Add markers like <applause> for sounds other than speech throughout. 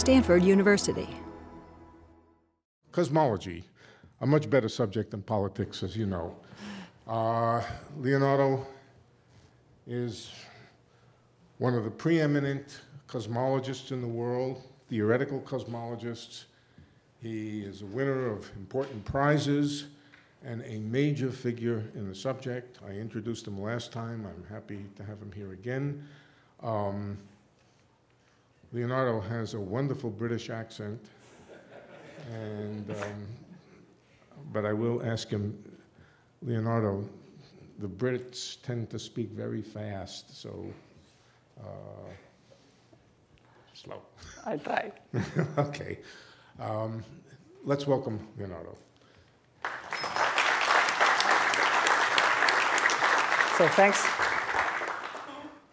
Stanford University. Cosmology, a much better subject than politics, as you know. Uh, Leonardo is one of the preeminent cosmologists in the world, theoretical cosmologists. He is a winner of important prizes and a major figure in the subject. I introduced him last time. I'm happy to have him here again. Um, Leonardo has a wonderful British accent, and um, but I will ask him, Leonardo. The Brits tend to speak very fast, so uh, slow. I'll try. <laughs> okay, um, let's welcome Leonardo. So thanks.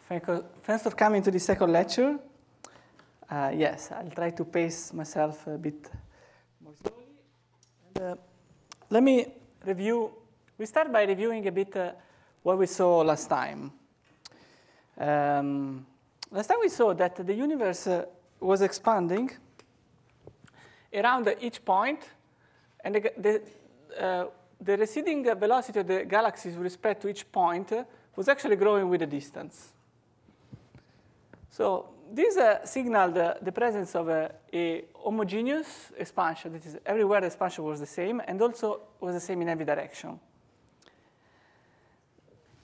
Thank you. Thanks for coming to the second lecture. Uh, yes, I'll try to pace myself a bit more slowly. And, uh, let me review. We start by reviewing a bit uh, what we saw last time. Um, last time we saw that the universe uh, was expanding around each point, and the, the, uh, the receding velocity of the galaxies with respect to each point uh, was actually growing with the distance. So this uh, signaled uh, the presence of a, a, homogeneous expansion. That is, everywhere the expansion was the same, and also was the same in every direction.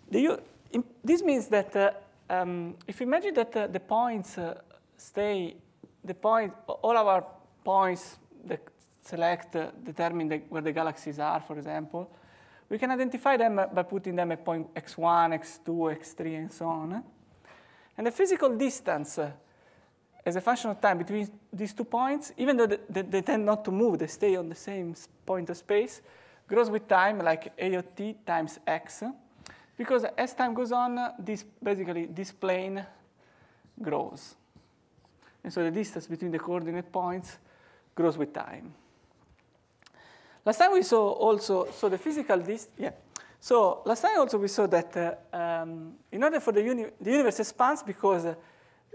The, in, this means that uh, um, if you imagine that uh, the points uh, stay, the point, all our points that select uh, determine the, where the galaxies are, for example, we can identify them by putting them at point x1, x2, x3, and so on. And the physical distance uh, as a function of time between these two points, even though they, they, tend not to move, they stay on the same point of space, grows with time like a of t times x. Because as time goes on, this basically this plane grows. And so the distance between the coordinate points grows with time. Last time we saw also, so the physical distance, yeah. So last time also we saw that uh, um, in order for the, uni the universe expands because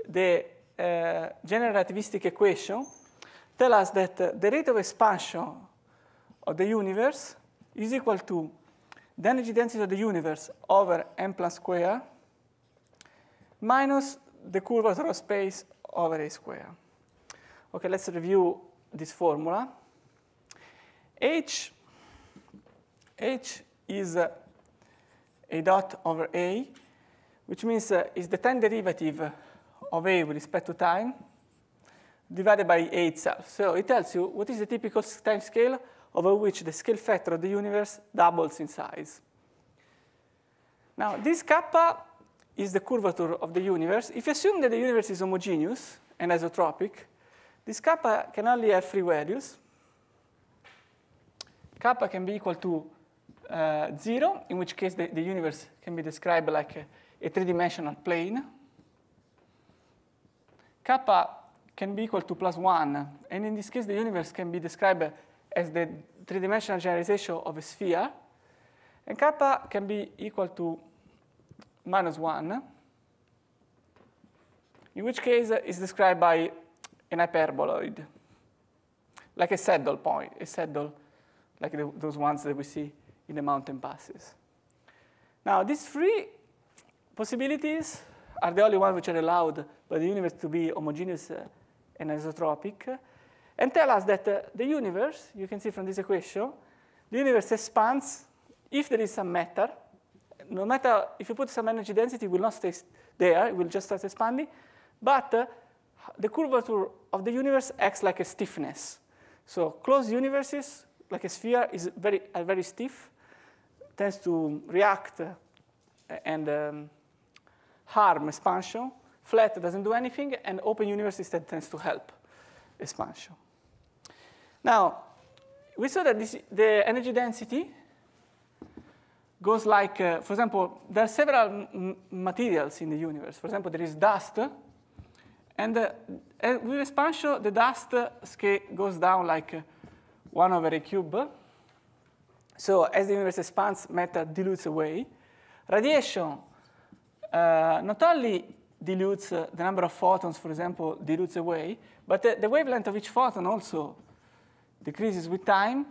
the uh, general relativistic equation tell us that uh, the rate of expansion of the universe is equal to the energy density of the universe over m Planck square minus the curvature of space over a square. Okay, let's review this formula. H, H is uh, a dot over A, which means uh, is the time derivative of A with respect to time divided by A itself. So it tells you what is the typical time scale over which the scale factor of the universe doubles in size. Now, this kappa is the curvature of the universe. If you assume that the universe is homogeneous and isotropic, this kappa can only have three values. Kappa can be equal to uh, 0, in which case the, the, universe can be described like a, a three-dimensional plane. Kappa can be equal to plus 1, and in this case the universe can be described as the three-dimensional generalization of a sphere. And kappa can be equal to minus 1, in which case it's described by an hyperboloid, like a saddle point, a saddle, like the, those ones that we see in the mountain passes. Now, these three possibilities are the only ones which are allowed by the universe to be homogeneous uh, and isotropic, and tell us that uh, the universe, you can see from this equation, the universe expands if there is some matter. No matter if you put some energy density, it will not stay there, it will just start expanding. But uh, the curvature of the universe acts like a stiffness. So closed universes, like a sphere, is very, are very stiff, tends to react uh, and um, harm expansion. Flat doesn't do anything, and open universe instead tends to help expansion. Now, we saw that this, the energy density goes like, uh, for example, there are several materials in the universe. For example, there is dust, and uh, with expansion, the dust scale goes down like uh, 1 over a cube. So as the universe expands, matter dilutes away. Radiation uh, not only dilutes, uh, the number of photons, for example, dilutes away, but the, the wavelength of each photon also decreases with time,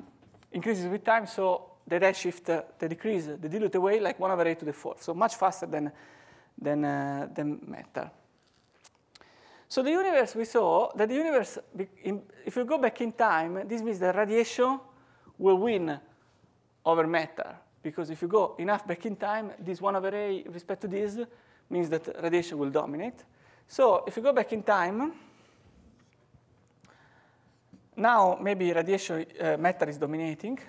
increases with time, so the redshift, uh, the decrease, the dilute away like 1 over 8 to the fourth, so much faster than, than, uh, than matter. So the universe, we saw that the universe, if we go back in time, this means that radiation will win over matter. Because if you go enough back in time, this 1 over a respect to this means that radiation will dominate. So if you go back in time, now maybe radiation uh, matter is dominating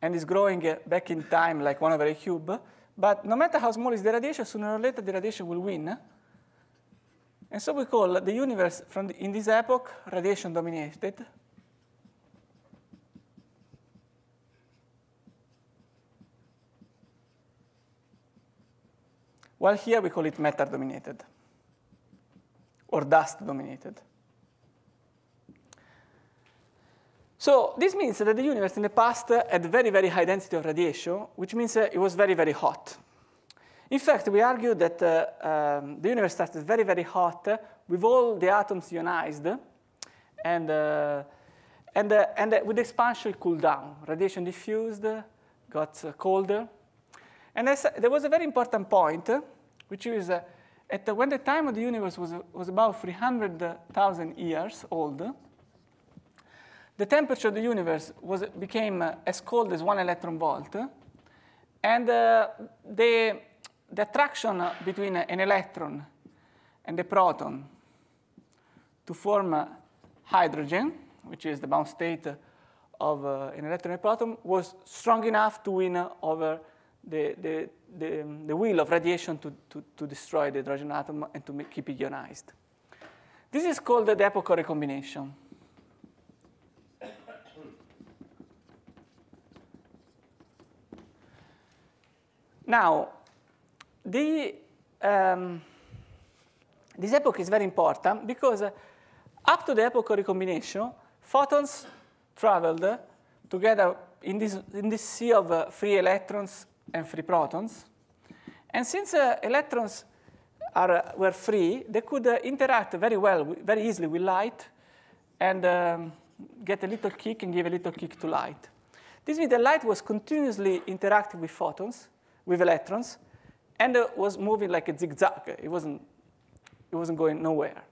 and is growing uh, back in time like 1 over a cube. But no matter how small is the radiation, sooner or later the radiation will win. And so we call the universe from the, in this epoch radiation dominated. While here we call it matter dominated or dust dominated. So this means that the universe in the past had very, very high density of radiation, which means it was very, very hot. In fact, we argue that uh, um, the universe started very, very hot with all the atoms ionized, and, uh, and, uh, and uh, with expansion it cooled down. Radiation diffused, got uh, colder. And there was a very important point, which is uh, at when the time of the universe was, was about 300,000 years old, the temperature of the universe was, became as cold as one electron volt, and the the attraction between an electron and a proton to form hydrogen, which is the bound state of uh, an electron and a proton, was strong enough to win over the, the, the, the will of radiation to, to, to, destroy the hydrogen atom and to make, keep it ionized. This is called the epoch of recombination. Now, the, um, this epoch is very important because uh, up to the epoch of recombination, photons traveled together in this, in this sea of uh, free electrons and free protons. And since uh, electrons are, uh, were free, they could uh, interact very well, very easily with light and um, get a little kick and give a little kick to light. This means the light was continuously interacting with photons, with electrons, and it was moving like a zigzag. It wasn't, it wasn't going nowhere.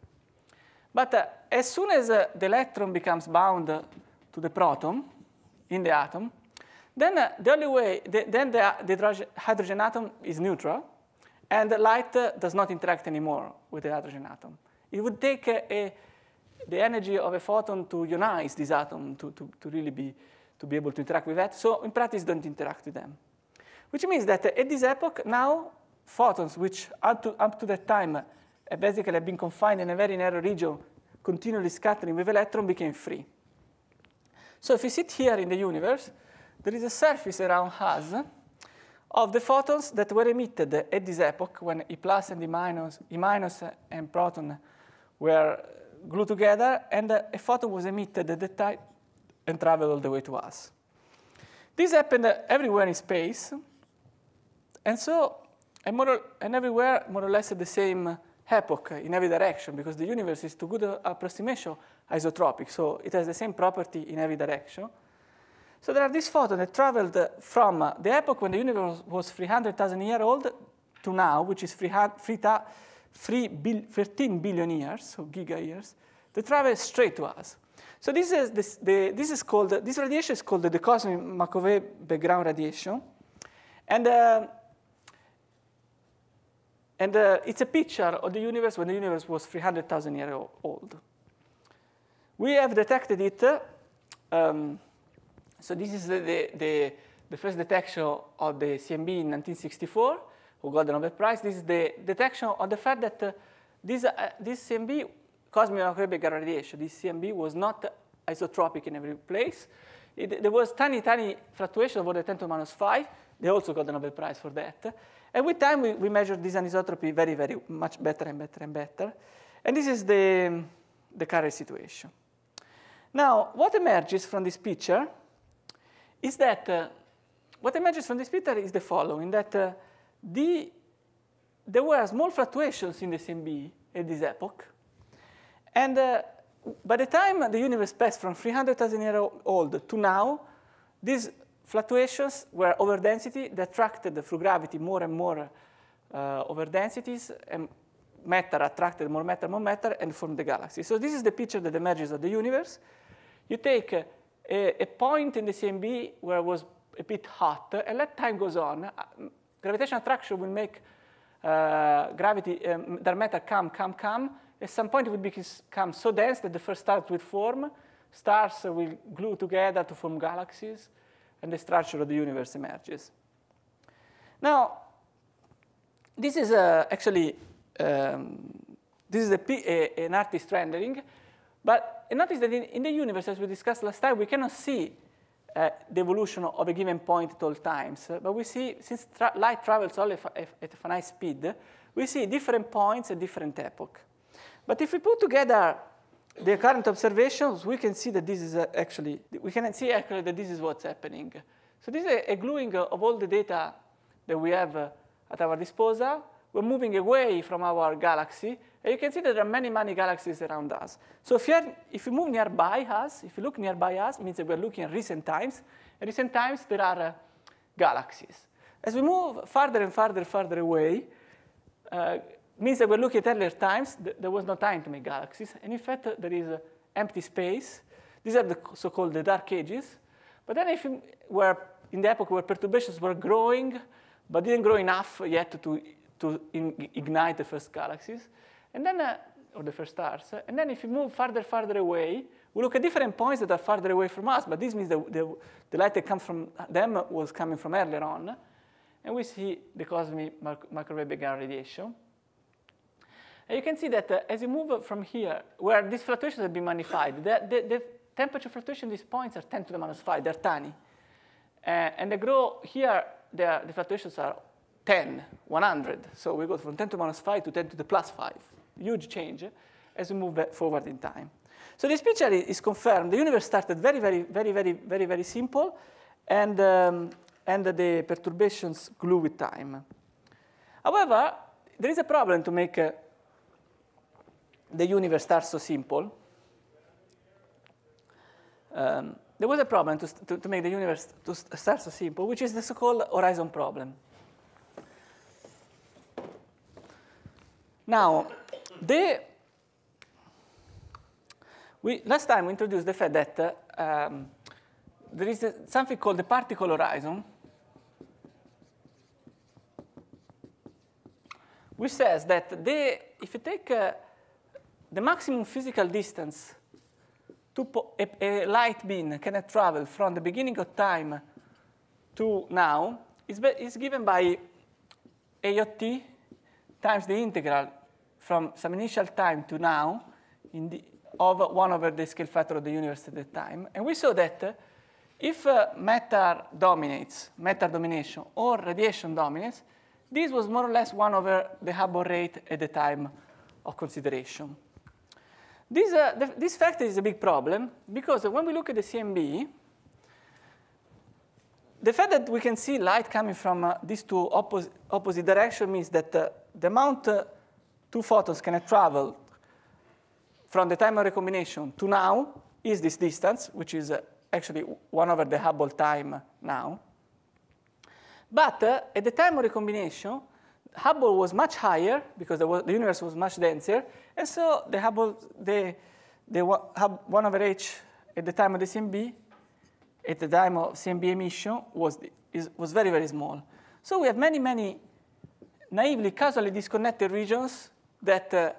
But uh, as soon as uh, the electron becomes bound uh, to the proton in the atom, then uh, the only way, the, then the, hydrogen atom is neutral, and the light uh, does not interact anymore with the hydrogen atom. It would take uh, a, the energy of a photon to ionize this atom to, to, to really be, to be able to interact with that. So in practice, don't interact with them. Which means that at this epoch, now photons, which up to, up to that time uh, basically have been confined in a very narrow region, continually scattering with electron, became free. So if we sit here in the universe, there is a surface around us of the photons that were emitted at this epoch when E plus and E minus, E minus and proton were glued together, and a photon was emitted at that time and traveled all the way to us. This happened everywhere in space, and so and, more or, and everywhere, more or less at the same epoch in every direction, because the universe is to good approximation isotropic, so it has the same property in every direction. So there are these photons that traveled from the epoch when the universe was 300,000 years old to now, which is 13 billion years, so giga years, they travel straight to us. So this is, this, the, this is called, this radiation is called the cosmic microwave background radiation. And uh, and uh, it's a picture of the universe when the universe was 300,000 years old. We have detected it. Um, so this is the, the, the, the, first detection of the CMB in 1964, who got the Nobel Prize. This is the detection of the fact that uh, this, uh, this CMB, cosmic microwave radiation, this CMB was not isotropic in every place. It, there was tiny, tiny fluctuation over the 10 to the minus 5. They also got the Nobel Prize for that. And with time, we, we measured this anisotropy very, very much better and better and better. And this is the, the current situation. Now, what emerges from this picture is that, uh, what emerges from this picture is the following, that uh, the, there were small fluctuations in the CMB at this epoch. And uh, by the time the universe passed from 300,000 years old to now, these fluctuations were over density that attracted through gravity more and more uh, over densities, and matter attracted more matter, more matter, and formed the galaxy. So this is the picture that emerges of the universe. You take a, a, point in the CMB where it was a bit hot, and let time goes on. Uh, gravitational attraction will make uh, gravity, um, dark matter come, come, come. At some point, it will become so dense that the first stars will form. Stars will glue together to form galaxies, and the structure of the universe emerges. Now, this is uh, actually um, this is a, a, an artist rendering, but notice that in, in, the universe, as we discussed last time, we cannot see uh, the evolution of a given point at all times. but we see, since tra light travels only at a finite speed, we see different points at different epoch. But if we put together the current observations, we can see that this is uh, actually, we can see actually that this is what's happening. So this is a, a gluing of all the data that we have uh, at our disposal. We're moving away from our galaxy, and you can see that there are many, many galaxies around us. So if, you're, if you move nearby us, if you look nearby us, means that we're looking at recent times. In recent times, there are uh, galaxies. As we move farther and farther, farther away, uh, means that we're looking at earlier times. Th there was no time to make galaxies. And in fact, uh, there is empty space. These are the so-called the dark ages. But then if you were in the epoch where perturbations were growing, but didn't grow enough yet to, to ignite the first galaxies, and then, uh, or the first stars. And then if you move farther, farther away, we look at different points that are farther away from us, but this means that the, the light that comes from them was coming from earlier on. And we see the cosmic microwave background radiation. And you can see that uh, as you move from here, where these fluctuations have been magnified, the, the, the temperature fluctuation these points are 10 to the minus 5, they're tiny. Uh, and they grow here, the, the fluctuations are 10, 100. So we go from 10 to the minus 5 to 10 to the plus 5. Huge change as we move forward in time. So this picture is confirmed. The universe started very, very, very, very, very, very simple, and, um, and the perturbations grew with time. However, there is a problem to make uh, the universe start so simple, um, there was a problem to, to, to, make the universe to start so simple, which is the so-called horizon problem. Now, we, last time we introduced the fact that um, there is a, something called the particle horizon, which says that the, if you take uh, the maximum physical distance to a, a light beam can travel from the beginning of time to now is, is given by AOT times the integral from some initial time to now the, of 1 over the scale factor of the universe at the time. And we saw that uh, if uh, matter dominates, matter domination, or radiation dominates, this was more or less 1 over the Hubble rate at the time of consideration. This, uh, the, this factor is a big problem because when we look at the CMB, the fact that we can see light coming from uh, these two oppos opposite directions means that uh, the amount uh, two photons can travel from the time of recombination to now is this distance, which is uh, actually 1 over the Hubble time now. But uh, at the time of recombination, Hubble was much higher because the, the, universe was much denser, and so the Hubble, the, the 1 over h at the time of the CMB, at the time of CMB emission, was, is, was very, very small. So we have many, many naively, causally disconnected regions that, uh,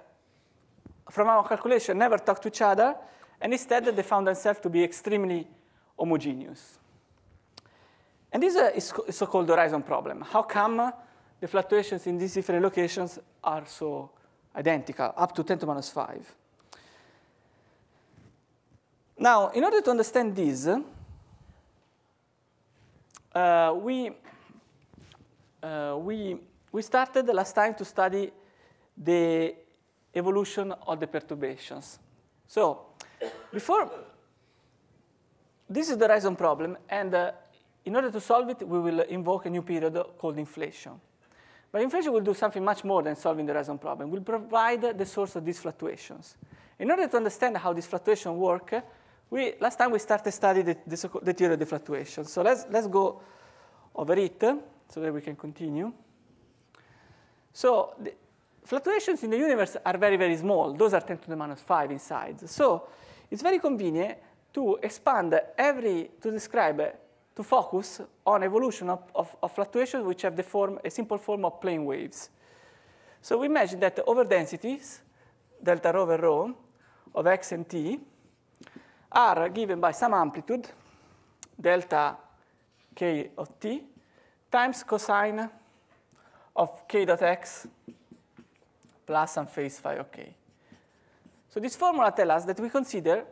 from our calculation, never talk to each other, and instead they found themselves to be extremely homogeneous. And this uh, is so-called horizon problem. How come the fluctuations in these different locations are so identical, up to 10 to minus 5. Now, in order to understand this, uh, we, uh, we, we started last time to study the evolution of the perturbations. So, before, this is the horizon problem, and uh, in order to solve it, we will invoke a new period called inflation. But inflation will do something much more than solving the horizon problem. We'll provide the source of these fluctuations. In order to understand how these fluctuations work, we, last time we started studying the, the, the theory of the fluctuations. So let's, let's go over it so that we can continue. So the fluctuations in the universe are very, very small. Those are 10 to the minus 5 inside. So it's very convenient to expand every, to describe, to focus on evolution of, of, of fluctuations which have the form, a simple form of plane waves. So we imagine that the overdensities, delta rho over rho, of x and t, are given by some amplitude, delta k of t, times cosine of k dot x plus some phase phi k. So this formula tells us that we consider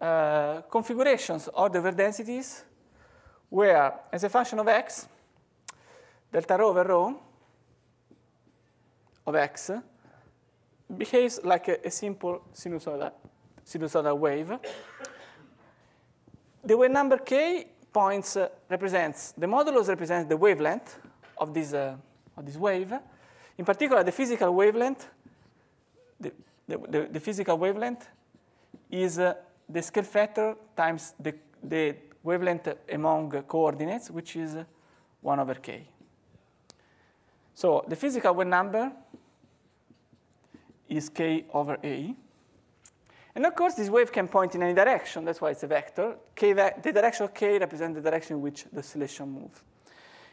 uh, configurations of the densities where, as a function of x, delta rho over rho of x behaves like a, a simple sinusoidal, sinusoidal wave. The wave number k points uh, represents, the modulus represents the wavelength of this, uh, of this wave. In particular, the physical wavelength, the, the, the, physical wavelength is uh, the scale factor times the, the wavelength among coordinates, which is 1 over k. So the physical wave number is k over a. And of course, this wave can point in any direction. That's why it's a vector. K the direction of k represents the direction in which the oscillation moves.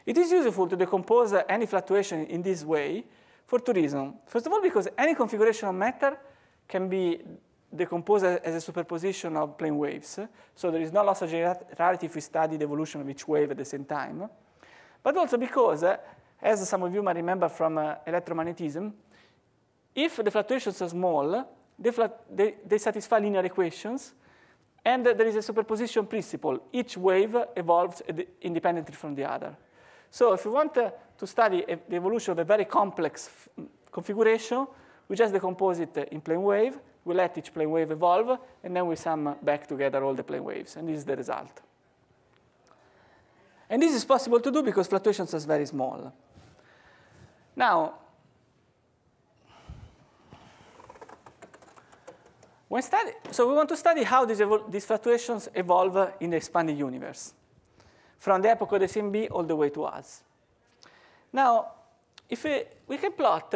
It is useful to decompose any fluctuation in this way for two reasons. First of all, because any configuration of matter can be decomposed as a superposition of plane waves. So there is no loss of generality if we study the evolution of each wave at the same time. But also because, as some of you might remember from uh, electromagnetism, if the fluctuations are small, they, they, they satisfy linear equations, and there is a superposition principle. Each wave evolves independently from the other. So if we want uh, to study a, the evolution of a very complex configuration, we just decompose it in plane wave, we let each plane wave evolve, and then we sum back together all the plane waves, and this is the result. And this is possible to do because fluctuations are very small. Now, when study, so we want to study how these, these fluctuations evolve in the expanding universe, from the epoch of the CMB all the way to us. Now, if we, we can plot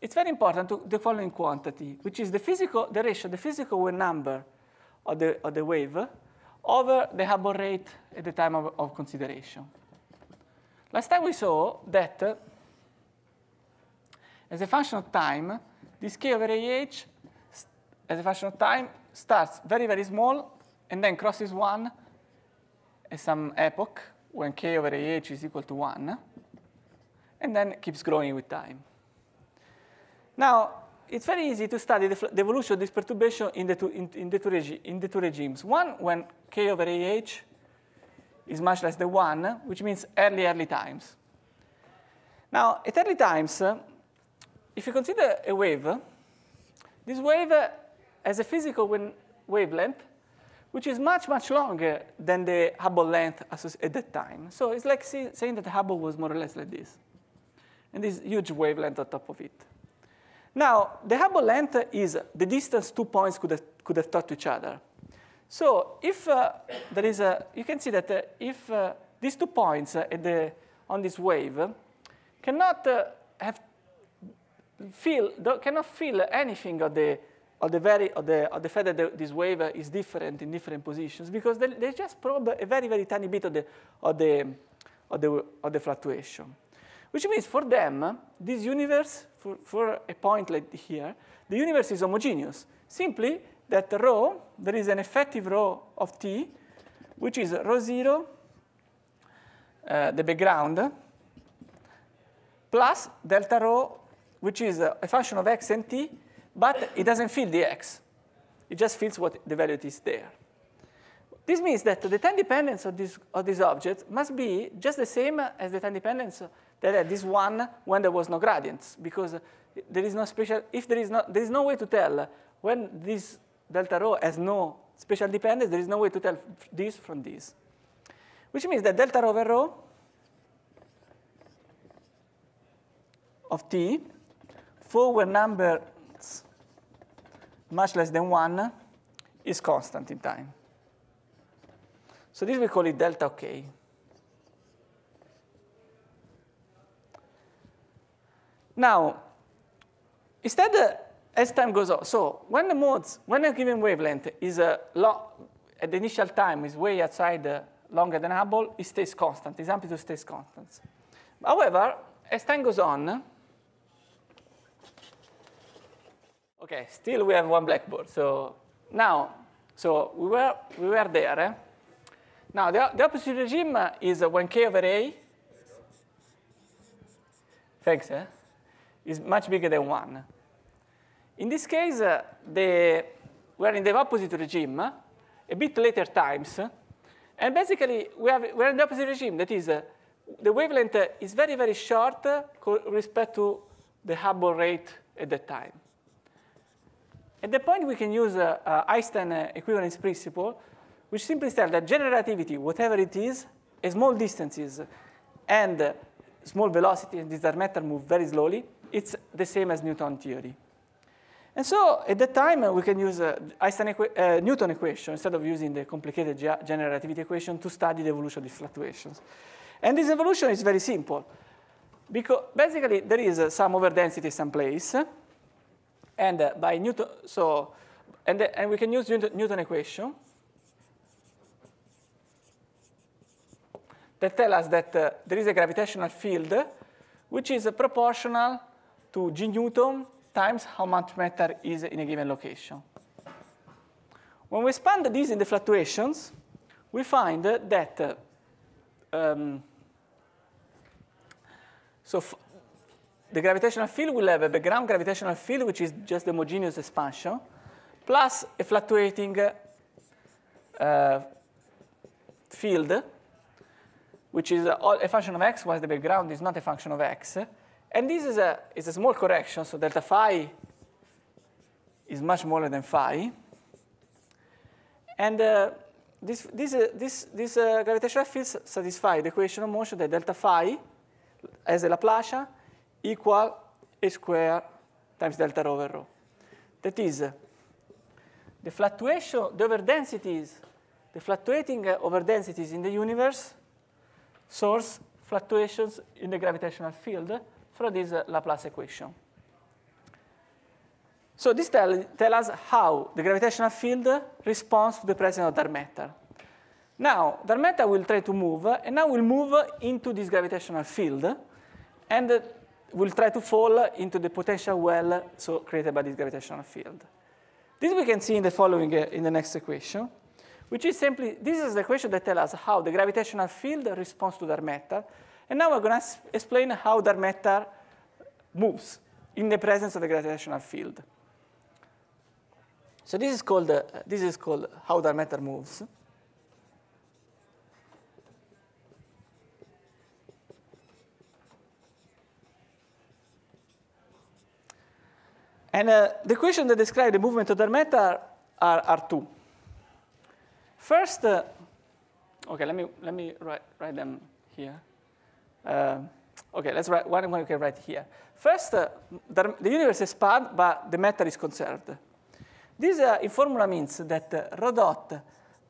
it's very important to the following quantity, which is the physical, the ratio, the physical number of the, of the wave over the Hubble rate at the time of, of consideration. Last time we saw that uh, as a function of time, this k over ah as a function of time starts very, very small and then crosses 1 at some epoch when k over ah is equal to 1 and then keeps growing with time. Now, it's very easy to study the, the evolution of this perturbation in the, two, in, in, the two in the two regimes. One, when k over ah is much less than 1, which means early, early times. Now, at early times, if you consider a wave, this wave has a physical wavelength which is much, much longer than the Hubble length at that time. So it's like saying that the Hubble was more or less like this. And this huge wavelength on top of it. Now, the Hubble length is the distance two points could have, could have touched each other. So if uh, there is a, you can see that uh, if uh, these two points uh, the, on this wave cannot uh, have feel, cannot feel anything of the, of the, very, of the, of the fact that the, this wave is different in different positions because they, they just probe a very, very tiny bit of the, of the, of the, of the fluctuation. Which means for them, this universe, for, for a point like here, the universe is homogeneous. Simply that rho, there is an effective rho of t, which is rho 0, uh, the background, plus delta rho, which is a function of x and t, but it doesn't fill the x. It just fills what the value is there. This means that the time dependence of this, of this object must be just the same as the time dependence that had this one when there was no gradients, because there is no special, if there is no, there is no way to tell when this delta rho has no special dependence, there is no way to tell this from this. Which means that delta rho over rho of t for wave numbers much less than 1 is constant in time. So this we call it delta k. Now, instead, uh, as time goes on, so when the modes, when a given wavelength is a at the initial time is way outside the longer than Hubble, it stays constant. Its amplitude stays constant. However, as time goes on, okay, still we have one blackboard. So now, so we were, we were there. Eh? Now, the, the opposite regime is when k over a, thanks, eh? is much bigger than 1. In this case, uh, the, we're in the opposite regime, a bit later times, and basically, we have, we're in the opposite regime. That is, uh, the wavelength is very, very short uh, with respect to the Hubble rate at that time. At that point, we can use uh, uh, Einstein uh, equivalence principle, which simply tells that general relativity, whatever it is, at small distances and uh, small velocity, and this dark matter move very slowly, it's the same as Newton theory. And so at that time, uh, we can use uh, Einstein Newton equation instead of using the complicated general relativity equation to study the evolution of these fluctuations. And this evolution is very simple. Because basically, there is some overdensity someplace. And uh, by Newton, so, and, uh, and we can use Newton, Newton equation that tell us that there is a gravitational field which is proportional to g Newton times how much matter is in a given location. When we expand this in the fluctuations, we find that uh, um, so the gravitational field will have a background gravitational field, which is just the homogeneous expansion, plus a fluctuating uh, field, which is a function of x, while the background is not a function of x. And this is a, is a small correction, so delta phi is much smaller than phi. And uh, this, this, uh, this, this uh, gravitational field satisfies the equation of motion that delta phi as a Laplacian equal a square times delta rho over rho. That is, the fluctuation, the overdensities, the fluctuating overdensities in the universe source fluctuations in the gravitational field from this uh, Laplace equation. So this tells tell us how the gravitational field responds to the presence of dark matter. Now, dark matter will try to move, and now will move into this gravitational field, and uh, will try to fall into the potential well so created by this gravitational field. This we can see in the following, uh, in the next equation, which is simply, this is the equation that tells us how the gravitational field responds to dark matter, and now we're going to explain how dark matter moves in the presence of the gravitational field. So this is called, uh, this is called how dark matter moves. And uh, the equations that describe the movement of the matter are, are two. First, uh, okay, let me, let me write, write them here. Uh, okay, let's write one we can write here. First, uh, the, the, universe expands, but the matter is conserved. This uh, in formula means that uh, rho dot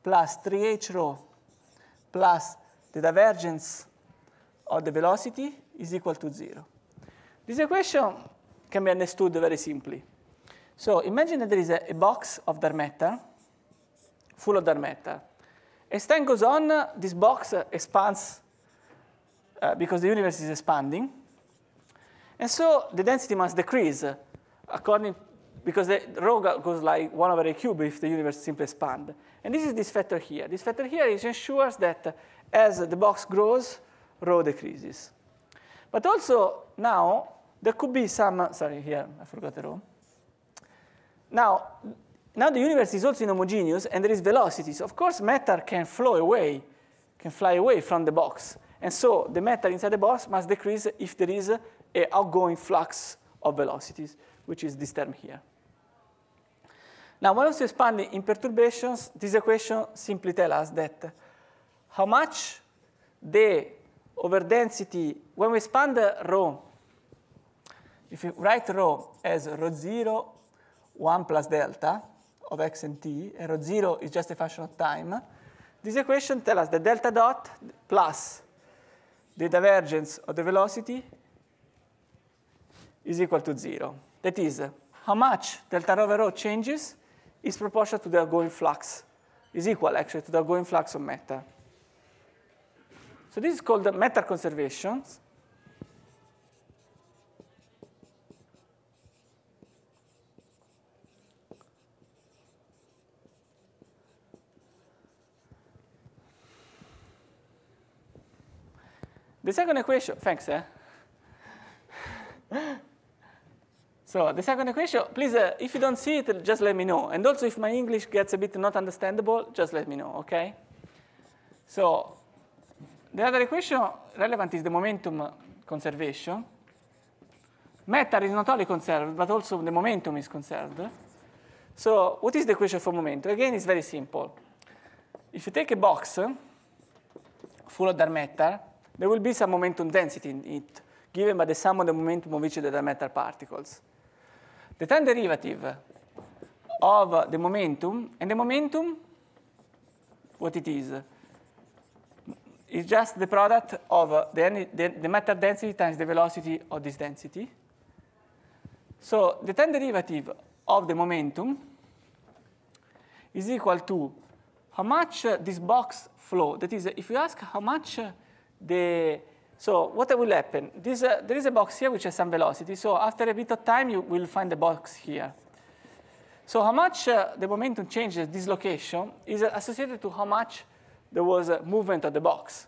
plus 3h rho plus the divergence of the velocity is equal to zero. This equation can be understood very simply. So imagine that there is a, a box of dark matter, full of dark matter. As time goes on, this box uh, expands uh, because the universe is expanding. And so the density must decrease uh, according, because the rho goes like 1 over a cube if the universe simply expands. And this is this factor here. This factor here is ensures that uh, as the box grows, rho decreases. But also now, there could be some, uh, sorry, here, I forgot the rho. Now, now the universe is also inhomogeneous and there is velocities. Of course, matter can flow away, can fly away from the box. And so the matter inside the box must decrease if there is an outgoing flux of velocities, which is this term here. Now, when we expand in perturbations, this equation simply tells us that how much the overdensity, when we expand the rho, if you write rho as rho 0, 1 plus delta of x and t, and rho 0 is just a function of time, this equation tells us that delta dot plus the divergence of the velocity is equal to 0. That is, how much delta rho over rho changes is proportional to the outgoing flux, is equal actually to the outgoing flux of matter. So this is called the matter conservation. The second equation, thanks, eh? so the second equation, please, uh, if you don't see it, just let me know. And also, if my English gets a bit not understandable, just let me know, okay? So the other equation relevant is the momentum conservation. Matter is not only conserved, but also the momentum is conserved. So what is the equation for momentum? Again, it's very simple. If you take a box full of dark matter, there will be some momentum density in it, given by the sum of the momentum of each of the matter particles. The time derivative of the momentum, and the momentum, what it is, is just the product of the, the, the matter density times the velocity of this density. So the time derivative of the momentum is equal to how much this box flow. That is, if you ask how much the, so what will happen? This, uh, there is a box here which has some velocity. So after a bit of time, you will find the box here. So how much uh, the momentum changes this location is associated to how much there was a movement of the box.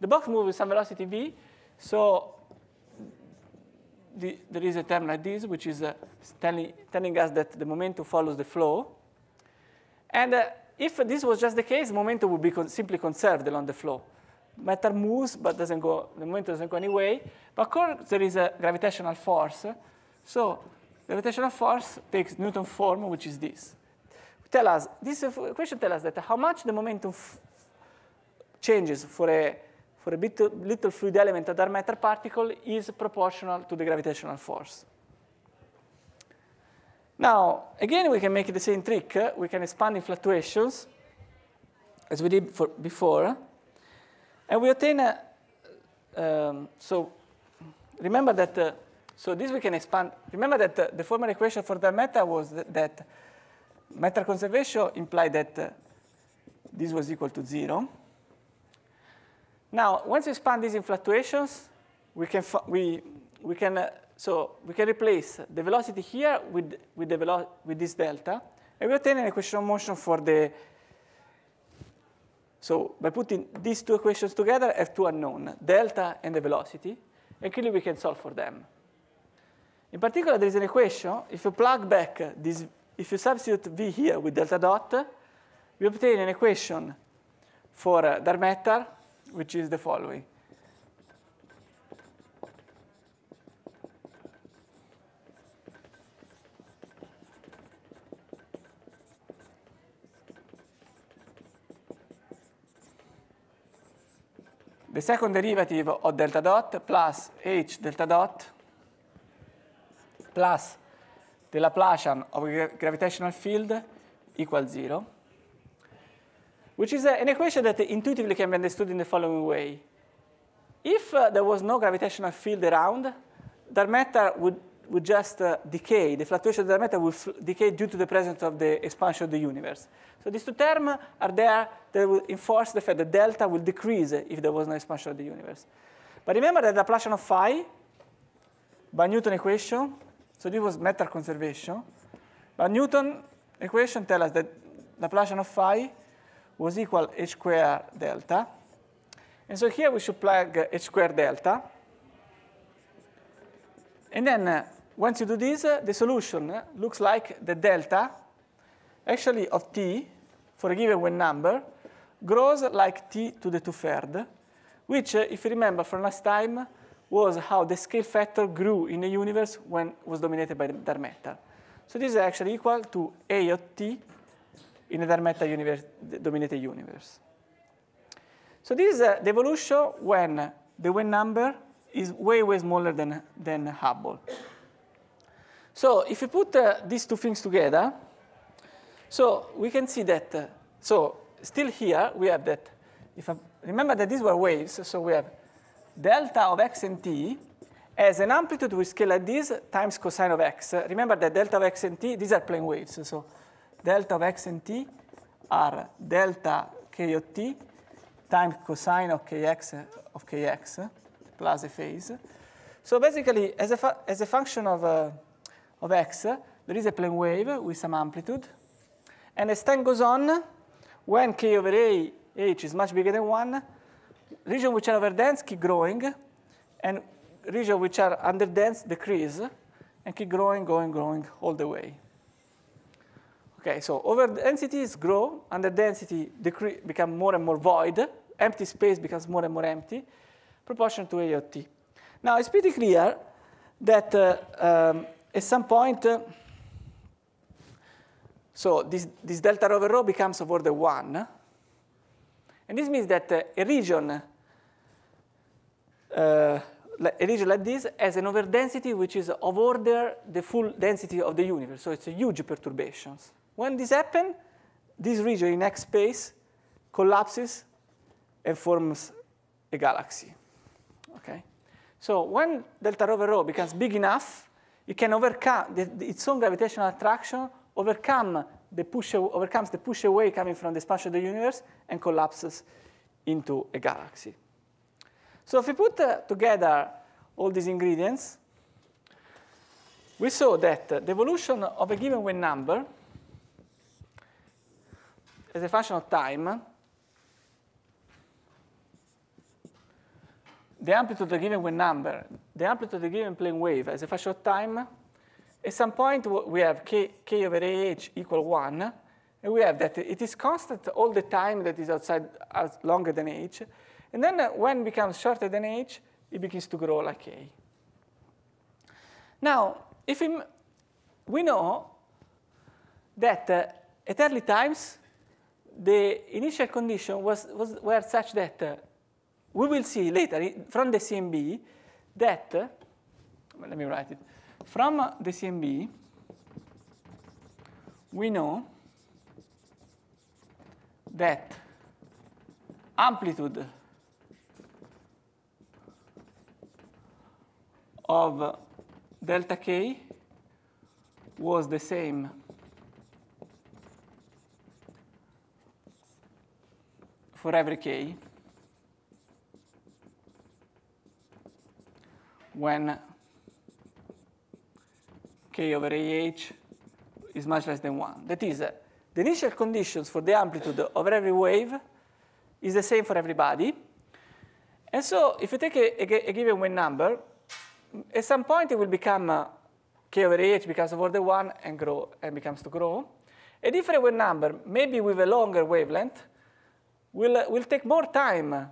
The box moves with some velocity v, so the, there is a term like this, which is uh, telling, telling us that the momentum follows the flow. And uh, if this was just the case, momentum would be con simply conserved along the flow. Matter moves, but doesn't go, the momentum doesn't go anyway. But of course, there is a gravitational force. So gravitational force takes Newton form, which is this. Tell us, this equation tells us that how much the momentum changes for a, for a bit, little fluid element of dark matter particle is proportional to the gravitational force. Now, again, we can make the same trick. We can expand in fluctuations, as we did for, before. And we obtain, a, um, so remember that, uh, so this we can expand. Remember that uh, the former equation for the matter was that, that matter conservation implied that uh, this was equal to zero. Now, once we expand these in fluctuations, we can, we, we can, uh, so we can replace the velocity here with, with, the with this delta, and we obtain an equation of motion for the, so by putting these two equations together, I have two unknown, delta and the velocity, and clearly we can solve for them. In particular, there is an equation, if you plug back this, if you substitute v here with delta dot, we obtain an equation for uh, dark matter which is the following. The second derivative of delta dot plus h delta dot plus the Laplacian of gravitational field equals 0 which is an equation that intuitively can be understood in the following way. If uh, there was no gravitational field around, dark matter would, would just uh, decay. The fluctuation of the matter would decay due to the presence of the expansion of the universe. So these two terms are there that will enforce the fact that delta will decrease if there was no expansion of the universe. But remember that the Laplacian of phi by Newton equation, so this was matter conservation, but Newton equation tells us that Laplacian of phi was equal h square delta. And so here we should plug h square delta. And then uh, once you do this, uh, the solution uh, looks like the delta, actually of t, for a given one number, grows like t to the two-third, which, uh, if you remember from last time, was how the scale factor grew in the universe when it was dominated by the dark matter. So this is actually equal to a of t in a dark matter universe, dominated universe. So this is uh, the evolution when the wave number is way, way smaller than, than Hubble. So if you put uh, these two things together, so we can see that, uh, so still here we have that, if I, remember that these were waves, so we have delta of x and t as an amplitude we scale like this times cosine of x. remember that delta of x and t, these are plane waves, so delta of x and t are delta k of t times cosine of kx of kx plus a phase. So basically, as a, as a function of, uh, of x, there is a plane wave with some amplitude. And as time goes on, when k over a h is much bigger than 1, regions which are over dense keep growing, and regions which are under dense decrease, and keep growing, growing, growing all the way. Okay, so over densities grow, under density decrease, become more and more void, empty space becomes more and more empty, proportional to A of t. Now, it's pretty clear that uh, um, at some point, uh, so this, this delta over rho becomes of order 1. And this means that uh, a region, uh, a region like this has an overdensity which is of order the full density of the universe. So it's a huge perturbations. When this happens, this region in X space collapses and forms a galaxy. Okay? So when delta rho over rho becomes big enough, it can overcome the, the, its own gravitational attraction, overcome the push, overcomes the push away coming from the expansion of the universe, and collapses into a galaxy. So if we put uh, together all these ingredients, we saw that the evolution of a given wave number as a function of time the amplitude of the given wave number, the amplitude of the given plane wave as a function of time, at some point we have k, k over ah equal 1, and we have that it is constant all the time that is outside as longer than h. And then uh, when it becomes shorter than h, it begins to grow like a. Now, if we know that uh, at early times, the initial condition was, was were such that uh, we will see later from the CMB that, let me write it, from the CMB, we know that amplitude of delta k was the same for every k. when k over ah is much less than 1. That is, uh, the initial conditions for the amplitude of every wave is the same for everybody. And so if you take a, a, a given wave number, at some point it will become uh, k over ah becomes of order 1 and grow and becomes to grow. A different wave number, maybe with a longer wavelength, will, uh, will take more time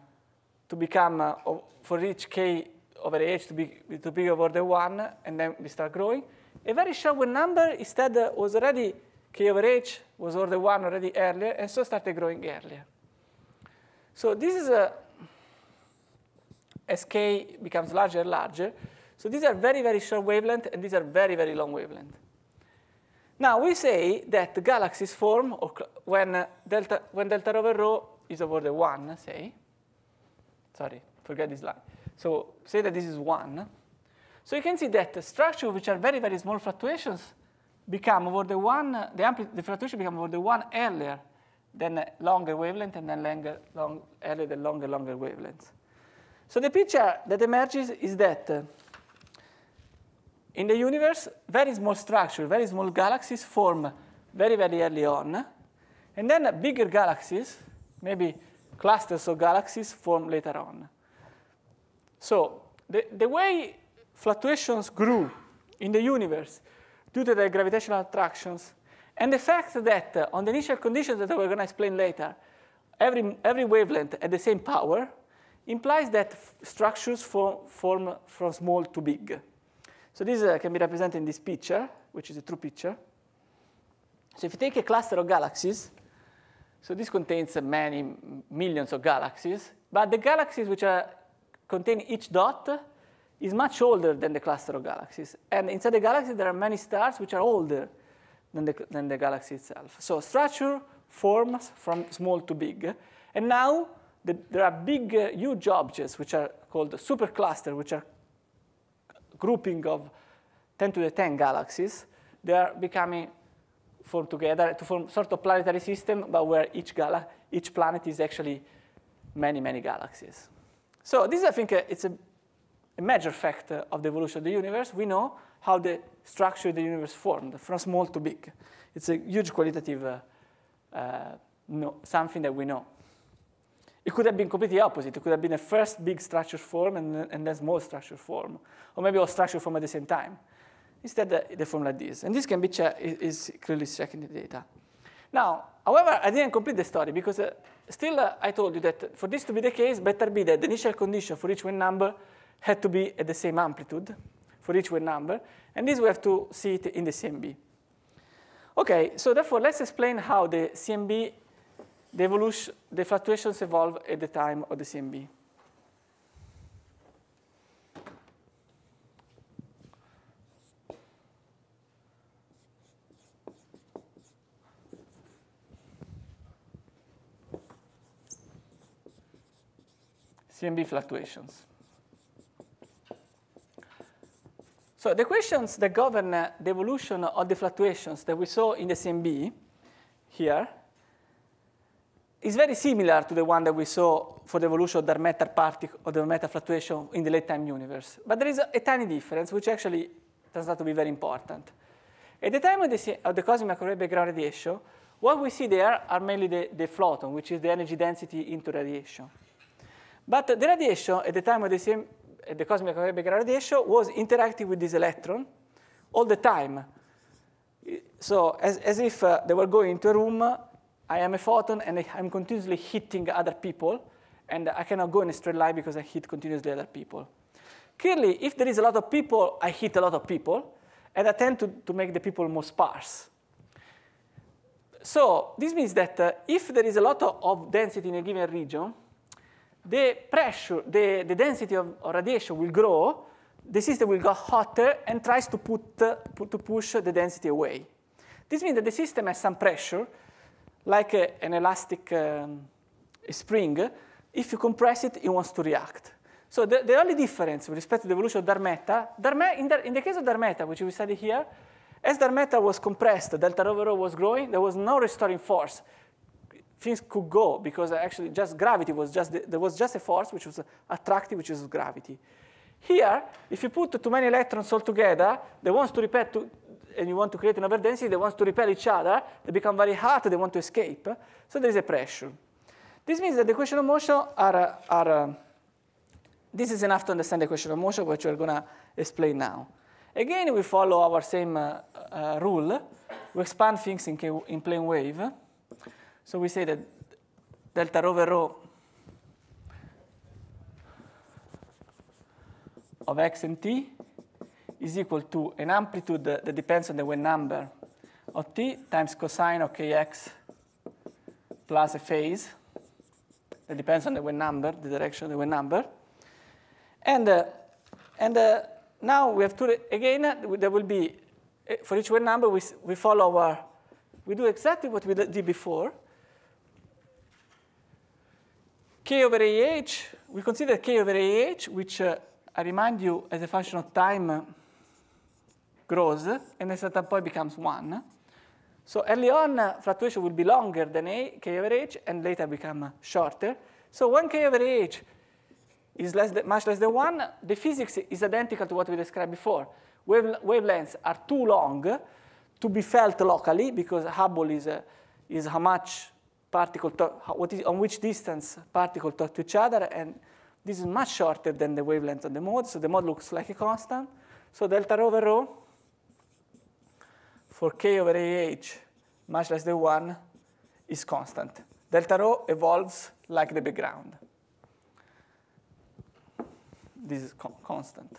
to become, uh, for each k over h to be, to be over the 1, and then we start growing. A very short number instead was already, k over h was over the 1 already earlier, and so started growing earlier. So this is a, as k becomes larger and larger. So these are very, very short wavelength, and these are very, very long wavelength. Now we say that the galaxies form when uh, delta, when delta over rho is over the 1, say. Sorry, forget this line. So say that this is 1. So you can see that the structure which are very, very small fluctuations become over the 1, the, the fluctuation become over the 1 earlier than longer wavelength and then longer, long, earlier than longer, longer wavelengths. So the picture that emerges is that uh, in the universe, very small structures, very small galaxies form very, very early on. And then bigger galaxies, maybe clusters of galaxies, form later on. So the, the way fluctuations grew in the universe due to the gravitational attractions and the fact that uh, on the initial conditions that we're going to explain later, every, every wavelength at the same power implies that structures form, form from small to big. So this uh, can be represented in this picture, which is a true picture. So if you take a cluster of galaxies, so this contains many millions of galaxies, but the galaxies which are contain each dot is much older than the cluster of galaxies. And inside the galaxy, there are many stars which are older than the, than the galaxy itself. So structure forms from small to big. And now the, there are big, uh, huge objects which are called supercluster, which are grouping of 10 to the 10 galaxies. They are becoming formed together to form sort of planetary system, but where each, gala each planet is actually many, many galaxies. So this, I think, uh, it's a, a major factor of the evolution of the universe. We know how the structure of the universe formed, from small to big. It's a huge qualitative uh, uh, no, something that we know. It could have been completely opposite. It could have been a first big structure form and, and then small structure form, or maybe all structure form at the same time. Instead, uh, they form like this. And this can be is clearly checking the data. Now, however, I didn't complete the story because uh, still uh, I told you that for this to be the case, better be that the initial condition for each wave number had to be at the same amplitude for each wave number. And this we have to see it in the CMB. Okay, so therefore, let's explain how the CMB, the evolution, the fluctuations evolve at the time of the CMB. CMB fluctuations. So the equations that govern uh, the evolution of the fluctuations that we saw in the CMB here is very similar to the one that we saw for the evolution of the matter particle or the matter fluctuation in the late time universe. But there is a, a, tiny difference, which actually turns out to be very important. At the time of the, of the cosmic microwave background radiation, what we see there are mainly the, the photon, which is the energy density into radiation. But the radiation at the time of the CMB the cosmic background radiation was interacting with this electron all the time. So as, as if uh, they were going into a room, I am a photon and I'm continuously hitting other people, and I cannot go in a straight line because I hit continuously other people. Clearly, if there is a lot of people, I hit a lot of people, and I tend to, to make the people more sparse. So this means that uh, if there is a lot of, of density in a given region, the pressure, the, the density of, radiation will grow, the system will go hotter and tries to, put, uh, put, to push the density away. This means that the system has some pressure, like a, an elastic um, spring. If you compress it, it wants to react. So the, the only difference with respect to the evolution of dark matter, in, the, in the case of dark matter, which we study here, as dark matter was compressed, delta over rho was growing, there was no restoring force things could go because actually just gravity was just, the, there was just a force which was attractive, which is gravity. Here, if you put too many electrons all together, they want to repel, to, and you want to create an overdensity, they want to repel each other, they become very hot, they want to escape, so there is a pressure. This means that the equation of motion are, are this is enough to understand the equation of motion, which we're going to explain now. Again, we follow our same uh, uh, rule. We expand things in, in plane wave. So we say that delta rho over rho of x and t is equal to an amplitude that depends on the wave number of t times cosine of kx plus a phase that depends on the wave number, the direction of the wave number. And, uh, and uh, now we have to, again, there will be, uh, for each wave number, we, we follow our, we do exactly what we did before, k over ah, we consider k over ah, which uh, I remind you as a function of time uh, grows, and at a certain point becomes 1. So early on, uh, fluctuation will be longer than a, k over h, and later become uh, shorter. So when k over h is less than, much less than 1, the physics is identical to what we described before. Wave, wavelengths are too long to be felt locally, because Hubble is, uh, is how much particle what is, on which distance particle talk to each other, and this is much shorter than the wavelength of the mode, so the mode looks like a constant. So delta rho over rho for k over ah much less than 1 is constant. Delta rho evolves like the background. This is co constant.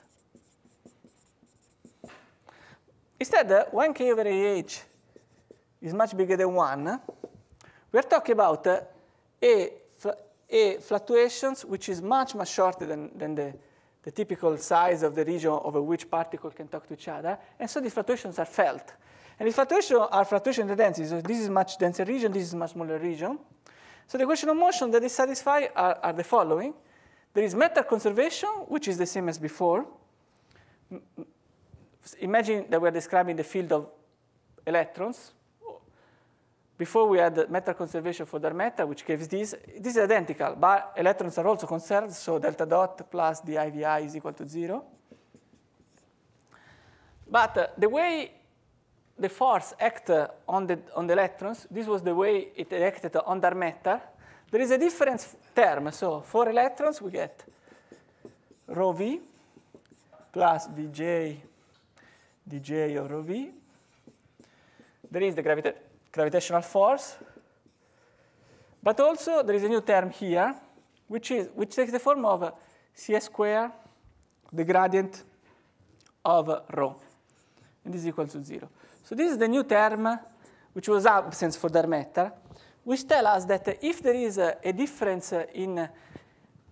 Instead, uh, when k over ah is much bigger than 1, we're talking about uh, a, a fluctuations which is much, much shorter than, than, the, the typical size of the region over which particles can talk to each other. And so these fluctuations are felt. And these fluctuations are fluctuation in the density. So this is much denser region, this is much smaller region. So the equation of motion that is satisfied are, are the following. There is matter conservation, which is the same as before. Imagine that we're describing the field of electrons. Before we had matter conservation for dark matter, which gives this. This is identical, but electrons are also conserved, so delta dot plus the IVI is equal to zero. But uh, the way the force act on the, on the electrons, this was the way it acted on dark matter. There is a different term. So for electrons, we get rho v plus Vj dj of rho v. There is the gravita gravitational force. But also there is a new term here, which, is, which takes the form of c square, the gradient of rho. And this is equal to 0. So this is the new term, which was absent for dark matter, which tell us that if there is a, a difference in,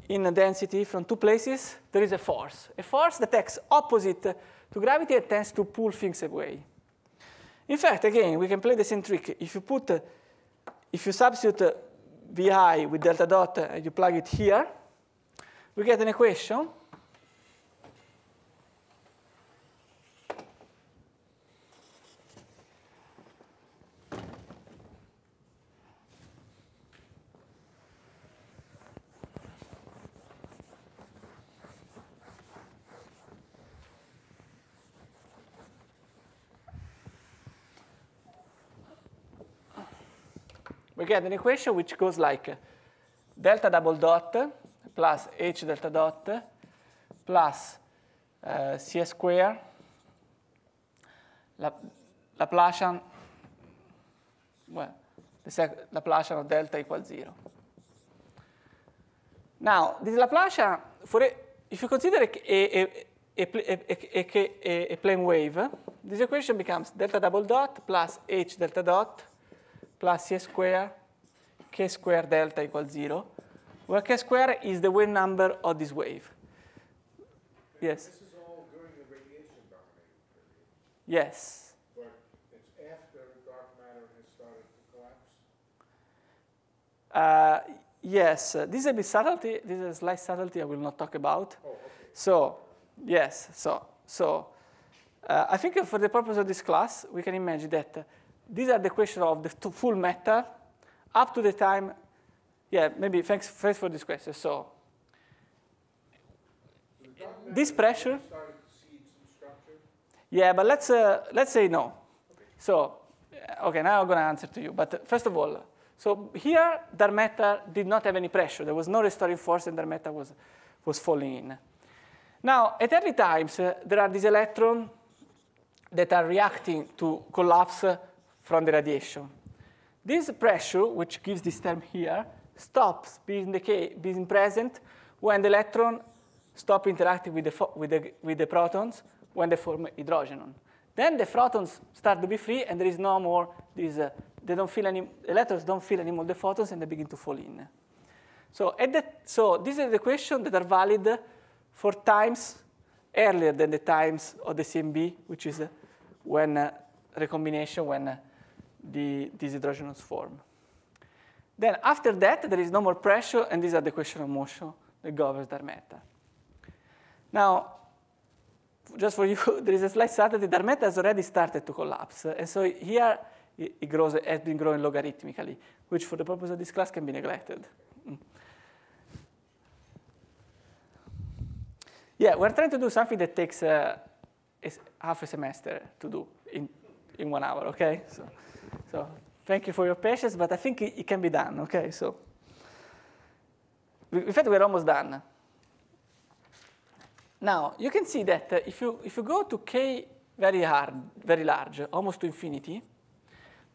in density from two places, there is a force. A force that acts opposite to gravity and tends to pull things away. In fact, again, we can play the same trick. If you put, uh, if you substitute uh, Vi with delta dot and you plug it here, we get an equation get an equation which goes like delta double dot plus h delta dot plus uh, c square La Laplacian, well, the Laplacian of delta equals zero. Now, this Laplacian, for a, if you consider a, a, a, a, plane wave, this equation becomes delta double dot plus h delta dot plus c square, k square delta equals 0, where k square is the wave number of this wave. Yes? This is all during the radiation dominated period. Yes. But it's after dark matter has started to collapse? Uh, yes. Uh, this is a bit subtlety. This is a slight subtlety I will not talk about. Oh, okay. So, yes. So, so uh, I think for the purpose of this class, we can imagine that these are the questions of the full matter up to the time, yeah, maybe thanks, thanks for this question. So, this pressure, yeah, but let's, uh, let's say no. Okay. So, okay, now I'm going to answer to you. But uh, first of all, so here, dark matter did not have any pressure. There was no restoring force, and dark matter was, was falling in. Now, at early times, uh, there are these electrons that are reacting to collapse from the radiation. This pressure, which gives this term here, stops being, being present when the electron stop interacting with the, with, the, with the protons when they form hydrogen. Then the protons start to be free, and there is no more this. Uh, they don't feel any electrons don't feel any more the photons, and they begin to fall in. So, at the, so these are the questions that are valid for times earlier than the times of the CMB, which is uh, when uh, recombination, when uh, the, these hydrogenous form. Then after that, there is no more pressure, and these are the equation of motion that governs dark matter. Now, just for you, <laughs> there is a slight subtlety. Dark matter has already started to collapse. And so here, it, grows, it has been growing logarithmically, which for the purpose of this class can be neglected. Mm. Yeah, we're trying to do something that takes uh, half a semester to do in, in one hour, okay? So. So thank you for your patience, but I think it, it can be done, okay? So in fact, we're almost done. Now, you can see that uh, if, you, if you go to k very hard, very large, almost to infinity,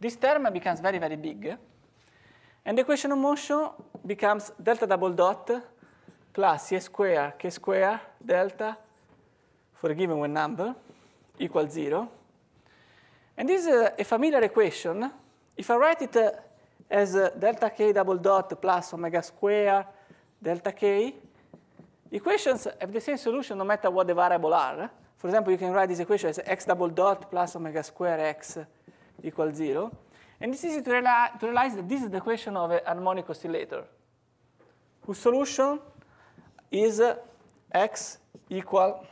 this term becomes very, very big. And the equation of motion becomes delta double dot plus c square k square delta for a given one number equals 0. And this is a, familiar equation. If I write it uh, as uh, delta k double dot plus omega square delta k equations have the same solution no matter what the variable are. For example, you can write this equation as x double dot plus omega square x equals 0. And it's easy to, reali to realize that this is the equation of a harmonic oscillator, whose solution is uh, x equal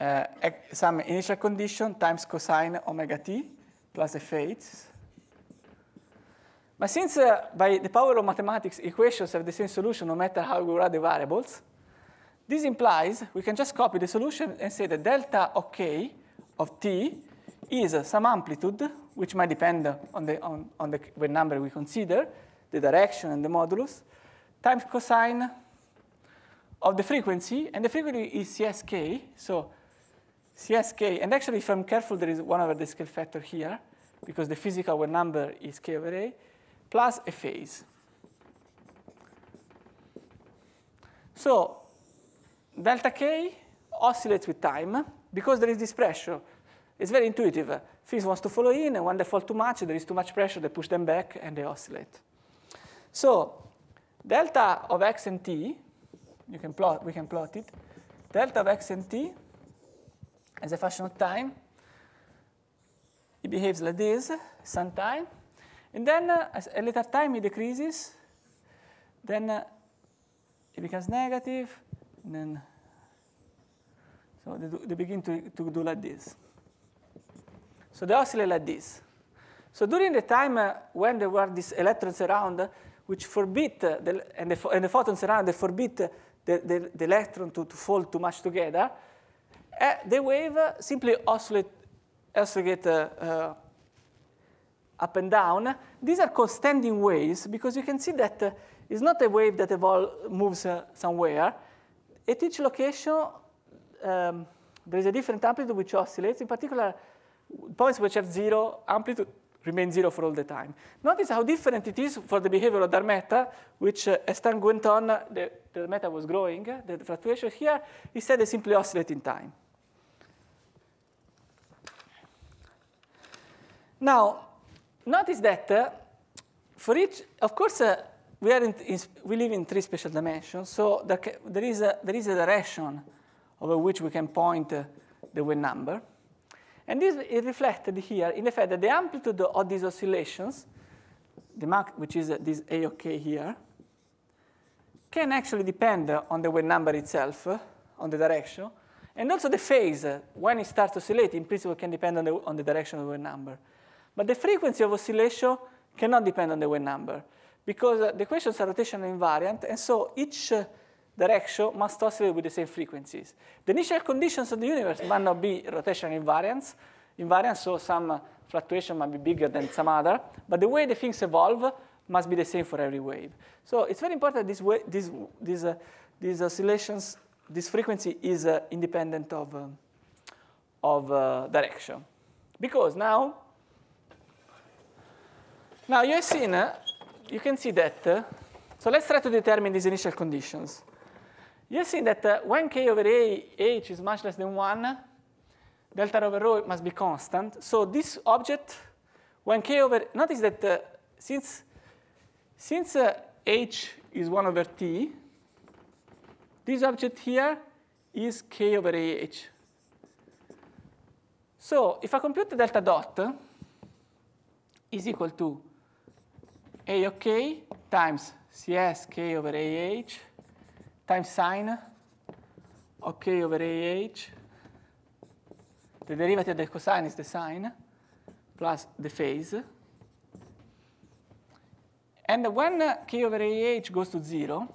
uh, some initial condition times cosine omega t plus f h. But since uh, by the power of mathematics, equations have the same solution no matter how we write the variables, this implies we can just copy the solution and say that delta of k of t is some amplitude, which might depend on the, on, on the number we consider, the direction and the modulus, times cosine of the frequency, and the frequency is CSK, so CSK, and actually if I'm careful, there is one over the scale factor here, because the physical number is k over a, plus a phase. So delta K oscillates with time because there is this pressure. It's very intuitive. Things wants to follow in, and when they fall too much, there is too much pressure, they push them back, and they oscillate. So delta of x and t, you can plot, we can plot it, delta of x and t as a function of time, it behaves like this, some time, and then uh, as a later time it decreases, then uh, it becomes negative, and then so they, do, they begin to, to do like this. So they oscillate like this. So during the time uh, when there were these electrons around, uh, which forbid, uh, the, and, the, and, the, photons around, they forbid the, the, the electron to, to, fall too much together, uh, the wave simply oscillate, uh, up and down. These are called standing waves because you can see that it's not a wave that evol moves somewhere. At each location, um, there is a different amplitude which oscillates. In particular, points which have zero amplitude remain zero for all the time. Notice how different it is for the behavior of dark matter, which uh, as time went on, the, the was growing. The fluctuation here, instead, they simply oscillate in time. Now, notice that uh, for each, of course, uh, we, are in, in, we live in three spatial dimensions, so there, there, is, a, there is a direction over which we can point uh, the wave number. And this is reflected here in the fact that the amplitude of these oscillations, the Mach, which is uh, this A here, can actually depend on the wave number itself, uh, on the direction, and also the phase, uh, when it starts to oscillate, in principle can depend on the, on the direction of the wave number. But the frequency of oscillation cannot depend on the wave number, because uh, the equations are rotational invariant, and so each uh, direction must oscillate with the same frequencies. The initial conditions of the universe might not be rotational invariance, invariance, so some fluctuation might be bigger than some other, but the way the things evolve must be the same for every wave. So it's very important this way, this, this, uh, these oscillations, this frequency is uh, independent of, uh, of uh, direction. Because now, now you have seen, uh, you can see that, uh, so let's try to determine these initial conditions you see that uh, when k over a, h is much less than 1, delta over rho must be constant. So this object, when k over, notice that uh, since, since uh, h is 1 over t, this object here is k over ah. So if I compute the delta dot is equal to a of times cs k over ah times sine of k over ah. The derivative of the cosine is the sine plus the phase. And when k over ah goes to 0,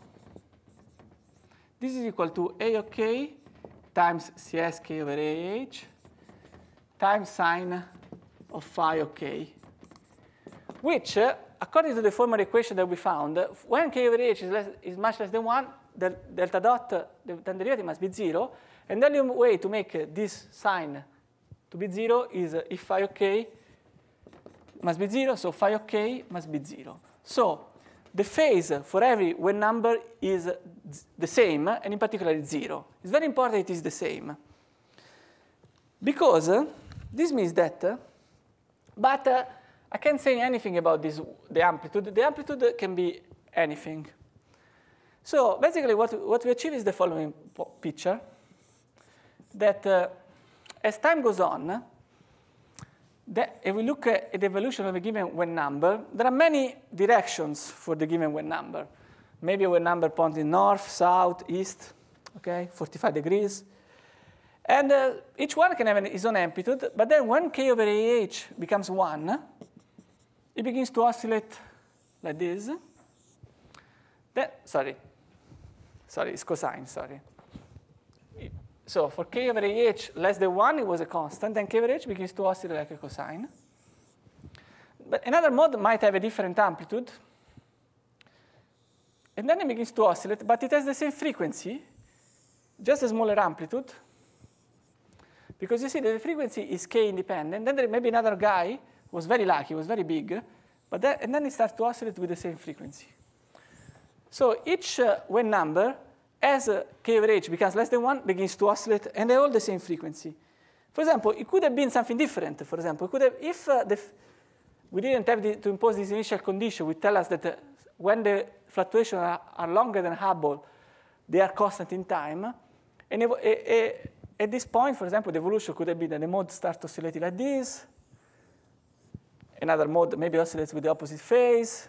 this is equal to a of times cs k over ah times sine of phi of k, which, according to the former equation that we found, when k over h is, less, is much less than 1, del delta dot, the derivative must be 0. And the only way to make this sign to be 0 is if phi k must be 0, so phi k must be 0. So the phase for every wave number is the same, and in particular it's 0. It's very important it is the same. Because this means that, but I can't say anything about this, the amplitude. The amplitude can be anything. So basically what, what we achieve is the following picture, that uh, as time goes on, that if we look at the evolution of a given wave number, there are many directions for the given wave number. Maybe a wave number pointing north, south, east, okay, 45 degrees. And uh, each one can have an, its own amplitude, but then when k over ah becomes 1, it begins to oscillate like this. Then, sorry, sorry, it's cosine, sorry. So for k over h less than 1, it was a constant, then k over h begins to oscillate like a cosine. But another mode might have a different amplitude, and then it begins to oscillate, but it has the same frequency, just a smaller amplitude, because you see the frequency is k independent. Then there may be another guy was very lucky, it was very big, but then, and then it starts to oscillate with the same frequency. So each uh, wave number, as uh, k over h becomes less than 1, begins to oscillate, and they all the same frequency. For example, it could have been something different. For example, it could have, if uh, we didn't have the, to impose this initial condition, we tell us that uh, when the fluctuations are, are, longer than Hubble, they are constant in time. And at this point, for example, the evolution could have been that the mode starts oscillating like this. Another mode maybe oscillates with the opposite phase.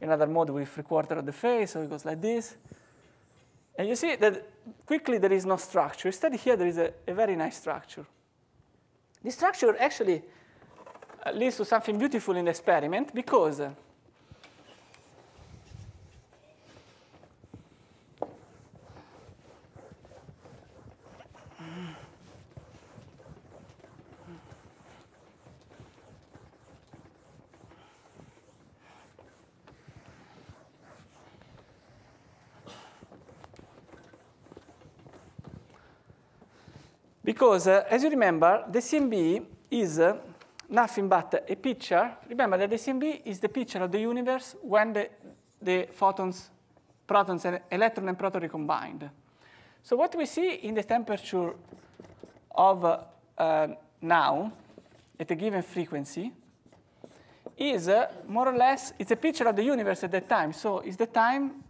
Another mode with three quarter of the phase, so it goes like this. And you see that quickly there is no structure. Instead here there is a, a very nice structure. This structure actually leads to something beautiful in the experiment because Because, uh, as you remember, the CMB is uh, nothing but a picture. Remember that the CMB is the picture of the universe when the, the photons, protons, and electron and proton recombined. So what we see in the temperature of uh, uh now at a given frequency is uh, more or less, it's a picture of the universe at that time. So it's the time,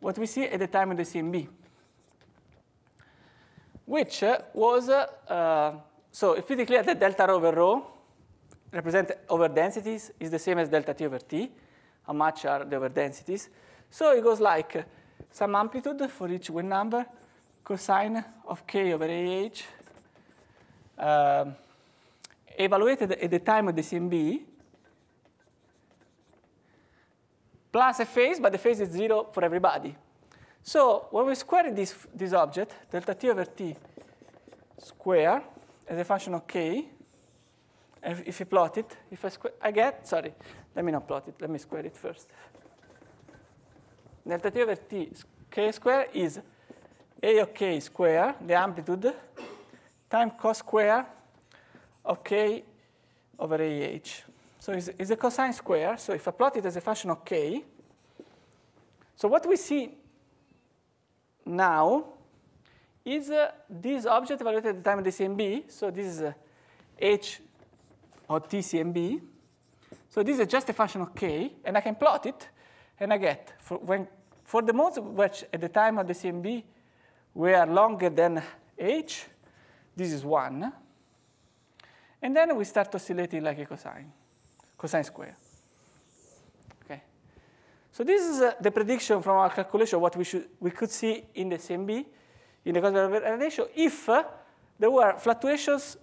what we see at the time of the CMB which was, uh, so it's pretty clear that delta rho over rho represent over densities is the same as delta t over t. How much are the over densities? So it goes like some amplitude for each wave number, cosine of k over ah, uh, evaluated at the time of the CMB, plus a phase, but the phase is zero for everybody. So when we square this, this object, delta t over t square as a function of k, if, if you plot it, if I, square, I get, sorry, let me not plot it, let me square it first. Delta t over t k square is a of k square, the amplitude, times cos square of k over ah. So it's, it's a cosine square, so if I plot it as a function of k, so what we see now is uh, this object evaluated at the time of the CMB. So this is uh, h of t CMB. So this is just a function of k, and I can plot it, and I get for, when, for the modes which at the time of the CMB were longer than h, this is 1. And then we start oscillating like a cosine, cosine square. So this is uh, the prediction from our calculation what we, should, we could see in the CMB, in the cosine ratio, if uh, there were fluctuations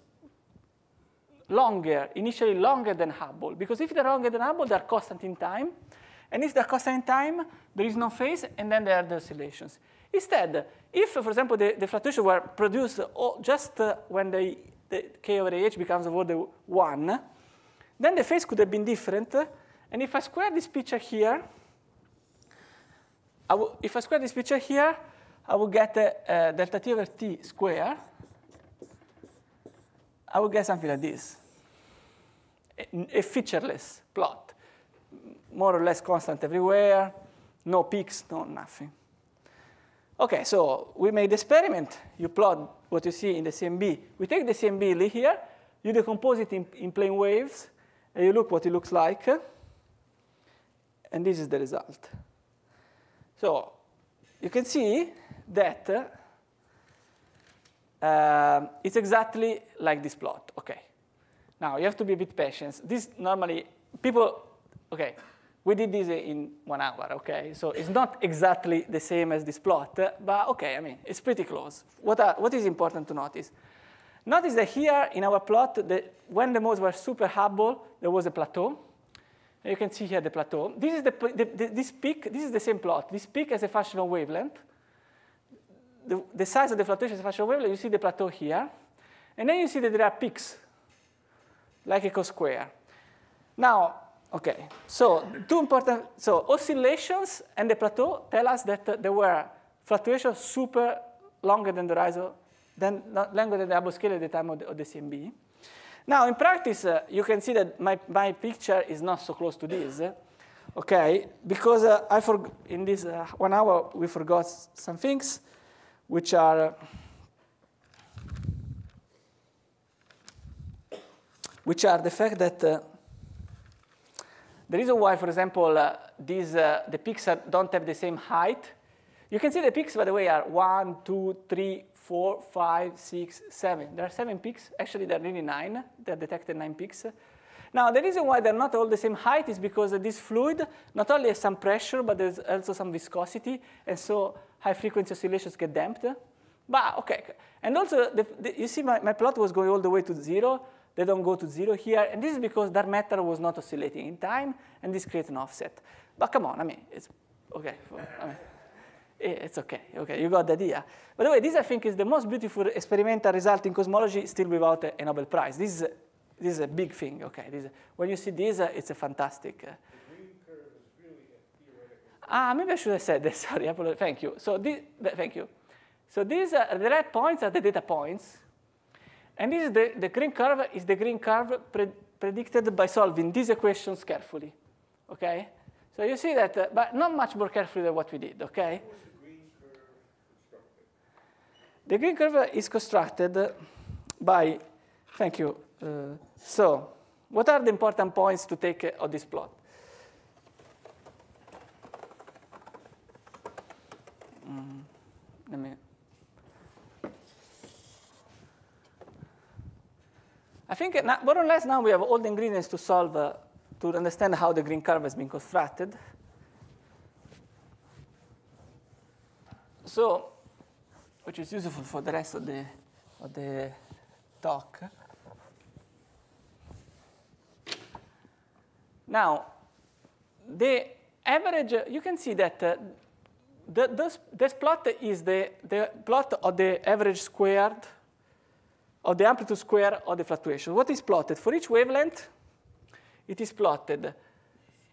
longer, initially longer than Hubble. Because if they're longer than Hubble, they're constant in time. And if they're constant in time, there is no phase, and then there are the oscillations. Instead, if, for example, the, the fluctuations were produced just uh, when the, the k over h becomes over the 1, then the phase could have been different. And if I square this picture here, I if I square this picture here, I will get uh, delta t over t square. I will get something like this, a, a featureless plot, more or less constant everywhere, no peaks, no nothing. Okay, so we made the experiment. You plot what you see in the CMB. We take the CMB here, you decompose it in, in plane waves, and you look what it looks like, and this is the result. So you can see that uh, it's exactly like this plot. Okay. Now you have to be a bit patient. This normally people. Okay, we did this in one hour. Okay, so it's not exactly the same as this plot, but okay. I mean, it's pretty close. What are, what is important to notice? Notice that here in our plot, the, when the modes were super Hubble, there was a plateau. You can see here the plateau. This is the, the, the, this peak. This is the same plot. This peak has a function of wavelength. The, the size of the fluctuation is a wavelength. You see the plateau here. And then you see that there are peaks, like a co-square. Now, okay, so two important, so oscillations and the plateau tell us that uh, there were fluctuations super longer than the rise of, than, longer than the Hubble scale at the time of the, of the CMB. Now, in practice, uh, you can see that my, my picture is not so close to this, uh, okay? Because uh, I forg in this uh, one hour, we forgot some things, which are, uh, which are the fact that uh, the reason why, for example, these, the are, don't have the same height, you can see the peaks, by the way, are one, two, three, four, five, six, seven. There are seven peaks. Actually, there are really nine. They detected nine peaks. Now, the reason why they're not all the same height is because this fluid not only has some pressure, but there's also some viscosity, and so high-frequency oscillations get damped. But OK. And also, the, the, you see my, my plot was going all the way to zero. They don't go to zero here. And this is because dark matter was not oscillating in time, and this creates an offset. But come on, I mean, it's OK. I mean, it's OK. OK, you got the idea. By the way, this I think is the most beautiful experimental result in cosmology, still without a, Nobel Prize. This is a, this is a big thing. OK, this, when you see this, uh, it's a fantastic. Uh, Ah, maybe I should have said this, <laughs> Sorry, thank you. So this, thank you. So these are the red points are the data points, and this is the, the green curve is the green curve pre predicted by solving these equations carefully. Okay. So you see that, uh, but not much more carefully than what we did. Okay. The green curve is constructed by, thank you. Uh, so what are the important points to take uh, of this plot? Mm, let me. I think now, more or less now we have all the ingredients to solve, uh, to understand how the green curve has been constructed. So which is useful for the rest of the, of the talk. Now, the average, you can see that uh, the, this, this, plot is the, the plot of the average squared, of the amplitude square of the fluctuation. What is plotted? For each wavelength, it is plotted.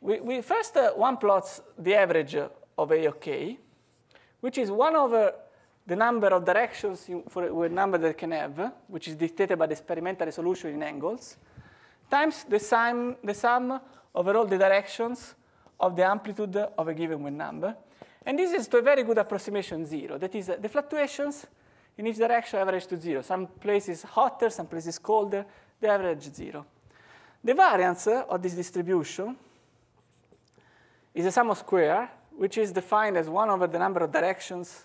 We, we first, uh, one plots the average of A of which is 1 over the number of directions you, for a number that can have, which is dictated by the experimental resolution in angles, times the sum, the sum over all the directions of the amplitude of a given wave number. And this is to a very good approximation zero. That is, uh, the fluctuations in each direction average to zero. Some places hotter, some places colder, they average zero. The variance of this distribution is the sum of square, which is defined as 1 over the number of directions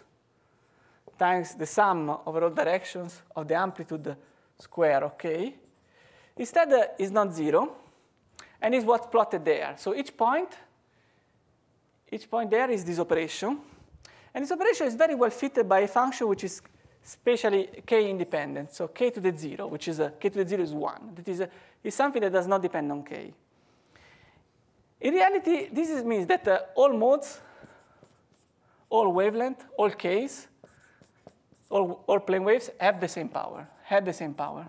times the sum over all directions of the amplitude square, okay? Instead, uh, is not zero, and is what's plotted there. So each point, each point there is this operation. And this operation is very well fitted by a function which is spatially k independent, so k to the zero, which is a, k to the zero is one. That is, a, is something that does not depend on k. In reality, this is, means that uh, all modes, all wavelength, all k's all, all plane waves have the same power, had the same power,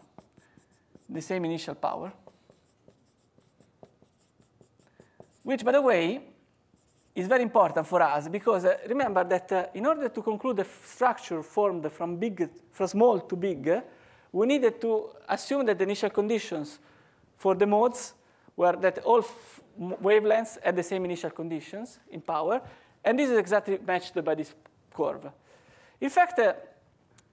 the same initial power. Which, by the way, is very important for us because uh, remember that uh, in order to conclude the structure formed from, big, from small to big, uh, we needed to assume that the initial conditions for the modes were that all wavelengths had the same initial conditions in power, and this is exactly matched by this curve. In fact, uh,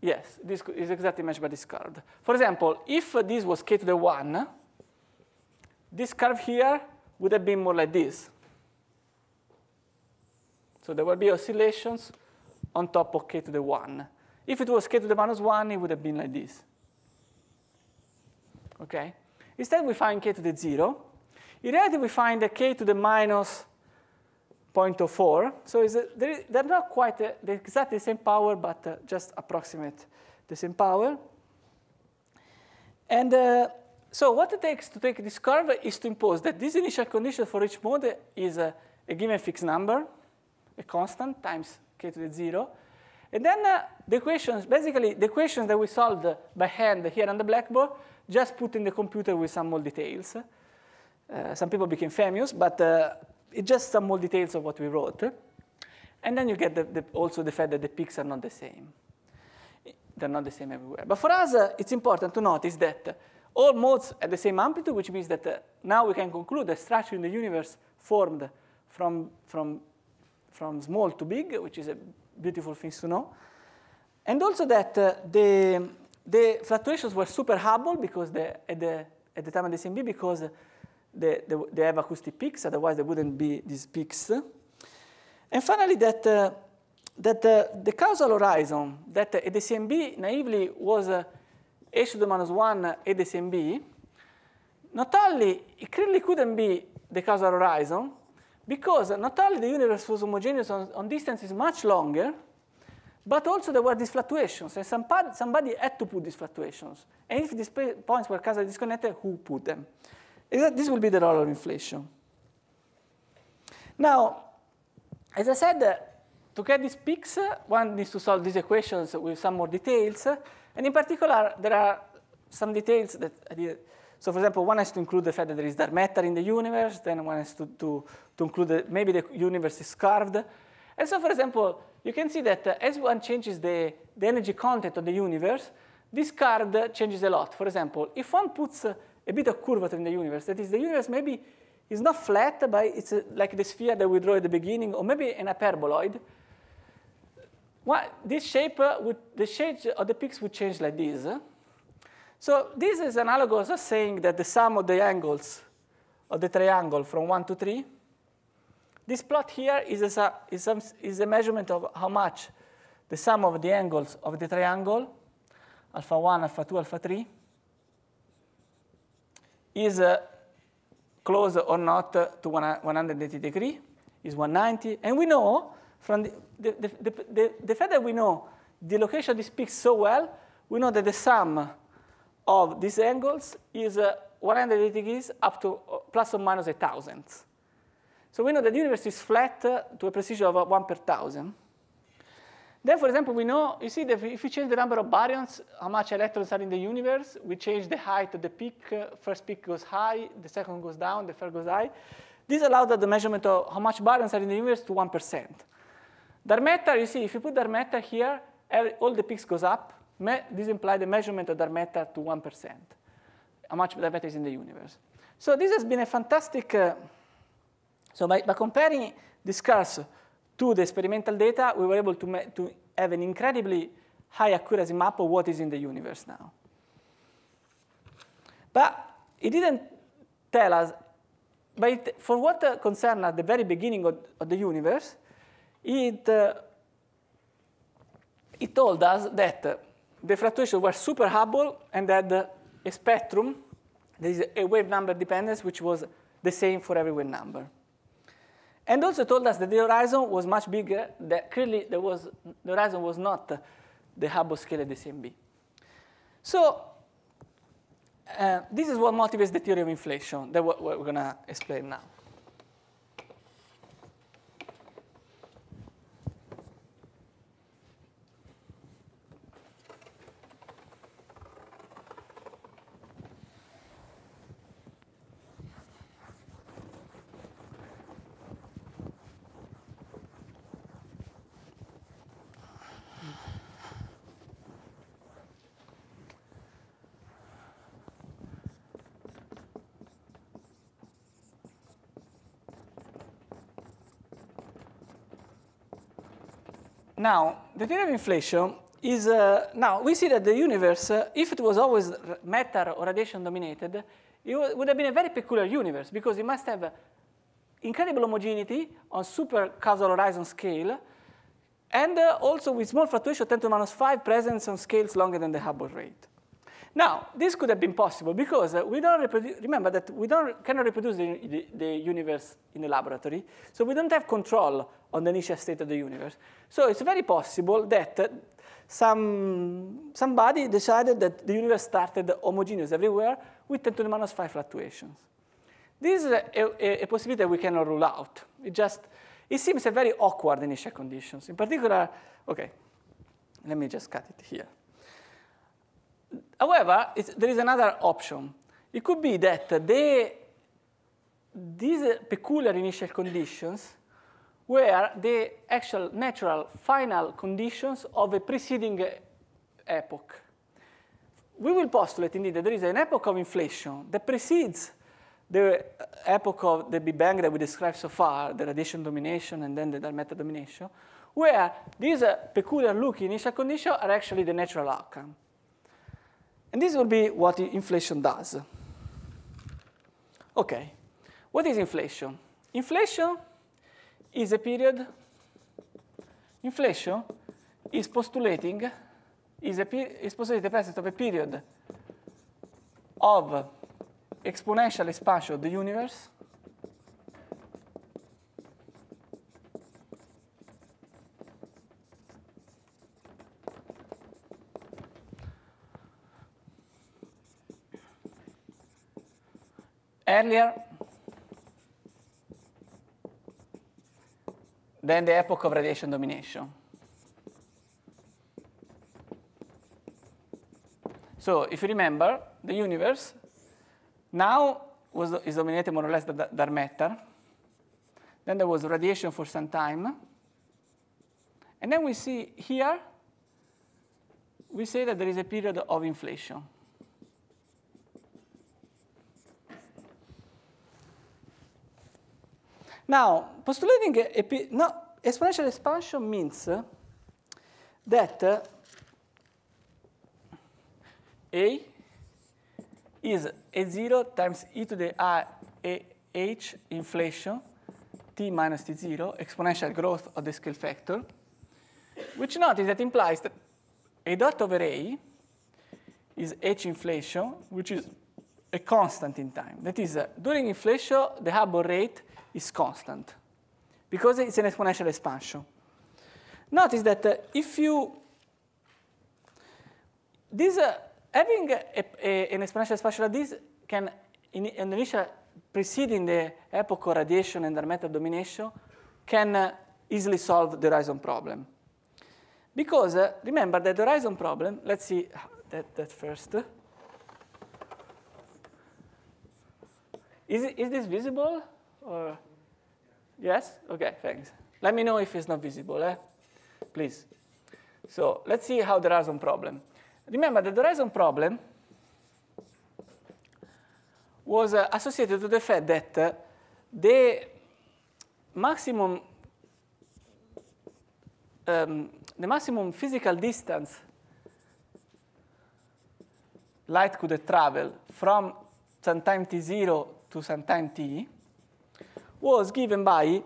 Yes, this is exactly matched by this curve. For example, if this was k to the 1, this curve here would have been more like this. So there will be oscillations on top of k to the 1. If it was k to the minus 1, it would have been like this. Okay? Instead, we find k to the 0. In reality, we find k to the minus 0.04. So a, they're not quite uh, they're exactly the same power, but uh, just approximate the same power. And uh, so what it takes to take this curve is to impose that this initial condition for each mode is a, a given fixed number, a constant times k to the 0. And then uh, the equations, basically the equations that we solved by hand here on the blackboard, just put in the computer with some more details. Uh, some people became famous, but uh, it's just some more details of what we wrote. And then you get the, the, also the fact that the peaks are not the same. They're not the same everywhere. But for us, uh, it's important to notice that all modes at the same amplitude, which means that uh, now we can conclude the structure in the universe formed from, from, from small to big, which is a beautiful thing to know. And also that uh, the, the fluctuations were super Hubble because the, at, the, at the time of the CMB because they, they, they, have acoustic peaks, otherwise there wouldn't be these peaks. And finally, that, uh, that uh, the causal horizon that at the CMB naively was uh, h to the minus 1 at the CMB, not only it clearly couldn't be the causal horizon, because not only the universe was homogeneous on, on distances much longer, but also there were these fluctuations, and somebody, somebody had to put these fluctuations. And if these points were causally disconnected, who put them? This will be the role of inflation. Now, as I said, to get these peaks, one needs to solve these equations with some more details. And in particular, there are some details that I did. So for example, one has to include the fact that there is dark matter in the universe. Then one has to, to, to include that maybe the universe is carved. And so for example, you can see that uh, as one changes the, the energy content of the universe, this card changes a lot. For example, if one puts uh, a bit of curvature in the universe. That is, the universe maybe is not flat, but it's like the sphere that we draw at the beginning, or maybe an hyperboloid. Well, this shape, uh, would, the shape of the peaks would change like this. So this is analogous to saying that the sum of the angles of the triangle from 1 to 3, this plot here is a, is, is a measurement of how much the sum of the angles of the triangle, alpha 1, alpha 2, alpha 3, is uh, close or not to 180 degree, is 190. And we know from the, the, the, the, fact that we know the location of these peaks so well, we know that the sum of these angles is uh, 180 degrees up to uh, plus or minus a thousand. So we know that the universe is flat uh, to a precision of uh, 1 per thousand. Then, for example, we know, you see that if we change the number of baryons, how much electrons are in the universe, we change the height of the peak. Uh, first peak goes high, the second goes down, the third goes high. This allowed the measurement of how much baryons are in the universe to 1%. Dark matter, you see, if you put dark matter here, all the peaks goes up. This implies the measurement of dark matter to 1%, how much dark matter is in the universe. So this has been a fantastic, uh, so by, by comparing this curves to the experimental data, we were able to, to have an incredibly high accuracy map of what is in the universe now. But it didn't tell us, but it, for what uh, concerned at the very beginning of, of the universe, it, uh, it told us that uh, the fluctuations were super Hubble and had a spectrum, there is a wave number dependence, which was the same for every wave number. And also told us that the horizon was much bigger, that clearly there was, the horizon was not the Hubble scale at the CMB. So uh, this is what motivates the theory of inflation that we're, we're going to explain now. Now, the theory of inflation is, uh, now we see that the universe, uh, if it was always matter or radiation dominated, it would have been a very peculiar universe because it must have incredible homogeneity on super causal horizon scale, and uh, also with small fluctuation 10 to the minus 5 presence on scales longer than the Hubble rate. Now, this could have been possible because uh, we don't remember that we don't, cannot reproduce the, the, the, universe in the laboratory, so we don't have control on the initial state of the universe. So it's very possible that uh, some, somebody decided that the universe started homogeneous everywhere with 10 to the minus 5 fluctuations. This is a, a, a possibility that we cannot rule out. It just it seems a very awkward initial conditions. In particular, okay, let me just cut it here. However, there is another option. It could be that the, these peculiar initial conditions were the actual natural final conditions of a preceding epoch. We will postulate, indeed, that there is an epoch of inflation that precedes the epoch of the Big Bang that we described so far, the radiation domination and then the dark matter domination, where these uh, peculiar looking initial conditions are actually the natural outcome. And this will be what inflation does. Okay, what is inflation? Inflation is a period, inflation is postulating, is, a, is postulating the presence of a period of exponential expansion of the universe earlier than the epoch of radiation domination. So if you remember, the universe now was, is dominated more or less by dark matter. Then there was radiation for some time. And then we see here, we say that there is a period of inflation. Now, postulating a, no, exponential expansion means that A is A0 times e to the i h inflation, t minus t0, exponential growth of the scale factor, which notice that implies that a dot over a is h inflation, which is a constant in time. That is, uh, during inflation, the Hubble rate is constant because it's an exponential expansion. Notice that uh, if you, this, uh, having a, a, an exponential expansion like this can, in, in the initial preceding the epoch of radiation and matter domination, can uh, easily solve the horizon problem. Because uh, remember that the horizon problem, let's see that, that first. Is, is this visible? Or yes? Okay, thanks. Let me know if it's not visible, eh? please. So let's see how the horizon problem. Remember that the horizon problem was uh, associated to the fact that uh, the maximum um, the maximum physical distance light could travel from some time t0 to some time t was given by,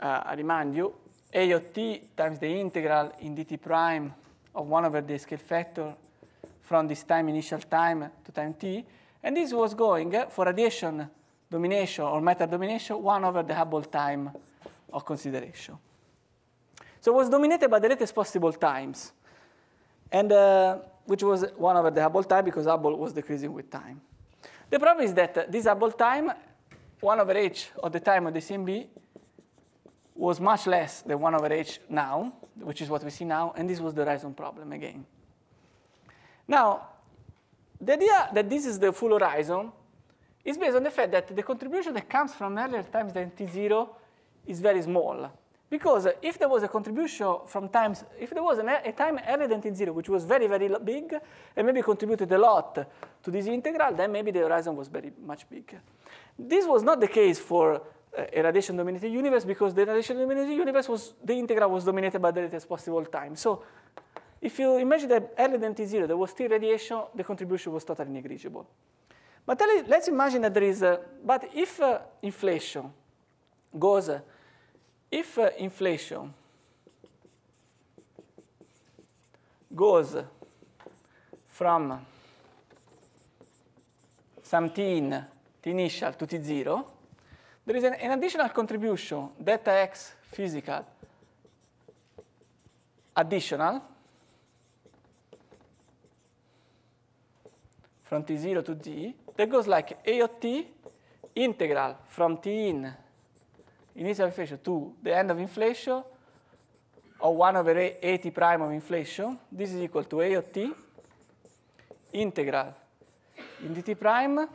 uh, I remind you, a of t times the integral in dt prime of 1 over the scale factor from this time initial time to time t. And this was going for radiation domination or matter domination 1 over the Hubble time of consideration. So it was dominated by the latest possible times, and uh, which was 1 over the Hubble time because Hubble was decreasing with time. The problem is that this Hubble time, 1 over h of the time of the CMB, was much less than 1 over h now, which is what we see now, and this was the horizon problem again. Now, the idea that this is the full horizon is based on the fact that the contribution that comes from earlier times than t0 is very small. Because if there was a contribution from times, if there was an, a time earlier than t0, which was very, very big, and maybe contributed a lot to this integral, then maybe the horizon was very much bigger. This was not the case for a radiation dominated universe because the radiation dominated universe was, the integral was dominated by the latest possible time. So if you imagine that earlier than T0 there was still radiation, the contribution was totally negligible. But let's imagine that there is, a, but if uh, inflation goes, uh, if uh, inflation goes from some t in, t initial to t0, there is an, an additional contribution, delta x physical additional from t0 to t that goes like a of t integral from t in initial inflation to the end of inflation of 1 over a, a t prime of inflation. This is equal to a of t integral in dt prime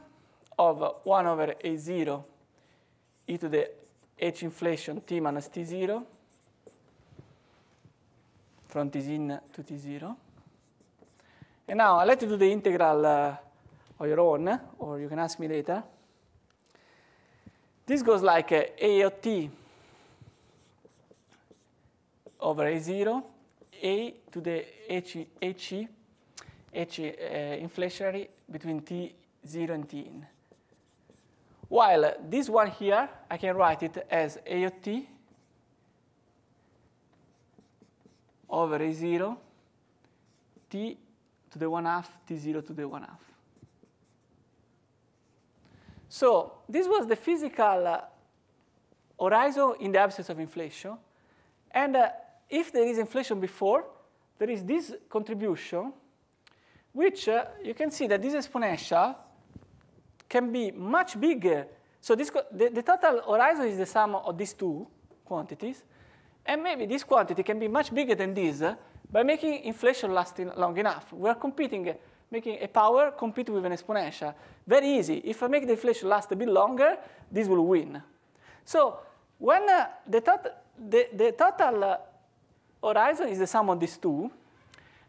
of 1 over a0 e to the h inflation t minus t0 from t in to t0. And now I'll let you do the integral uh, on your own, or you can ask me later. This goes like a of t over a0, a to the h, he, h uh, inflationary between t0 and t. While this one here, I can write it as AOT over a0, t to the 1 half, t0 to the 1 half. So this was the physical uh, horizon in the absence of inflation. And uh, if there is inflation before, there is this contribution, which uh, you can see that this exponential can be much bigger. So this, the, the total horizon is the sum of these two quantities. And maybe this quantity can be much bigger than this uh, by making inflation lasting long enough. We're competing, making a power compete with an exponential. Very easy. If I make the inflation last a bit longer, this will win. So when uh, the, tot the, the, total uh, horizon is the sum of these two,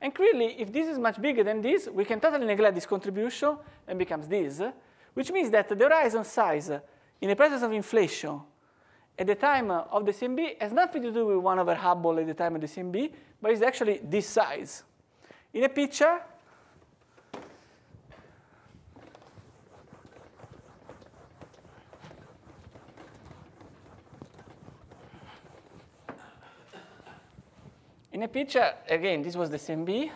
and clearly, if this is much bigger than this, we can totally neglect this contribution and becomes this, which means that the horizon size in the presence of inflation at the time of the CMB has nothing to do with 1 over Hubble at the time of the CMB, but it's actually this size. In a picture, In a picture, again, this was the CMB,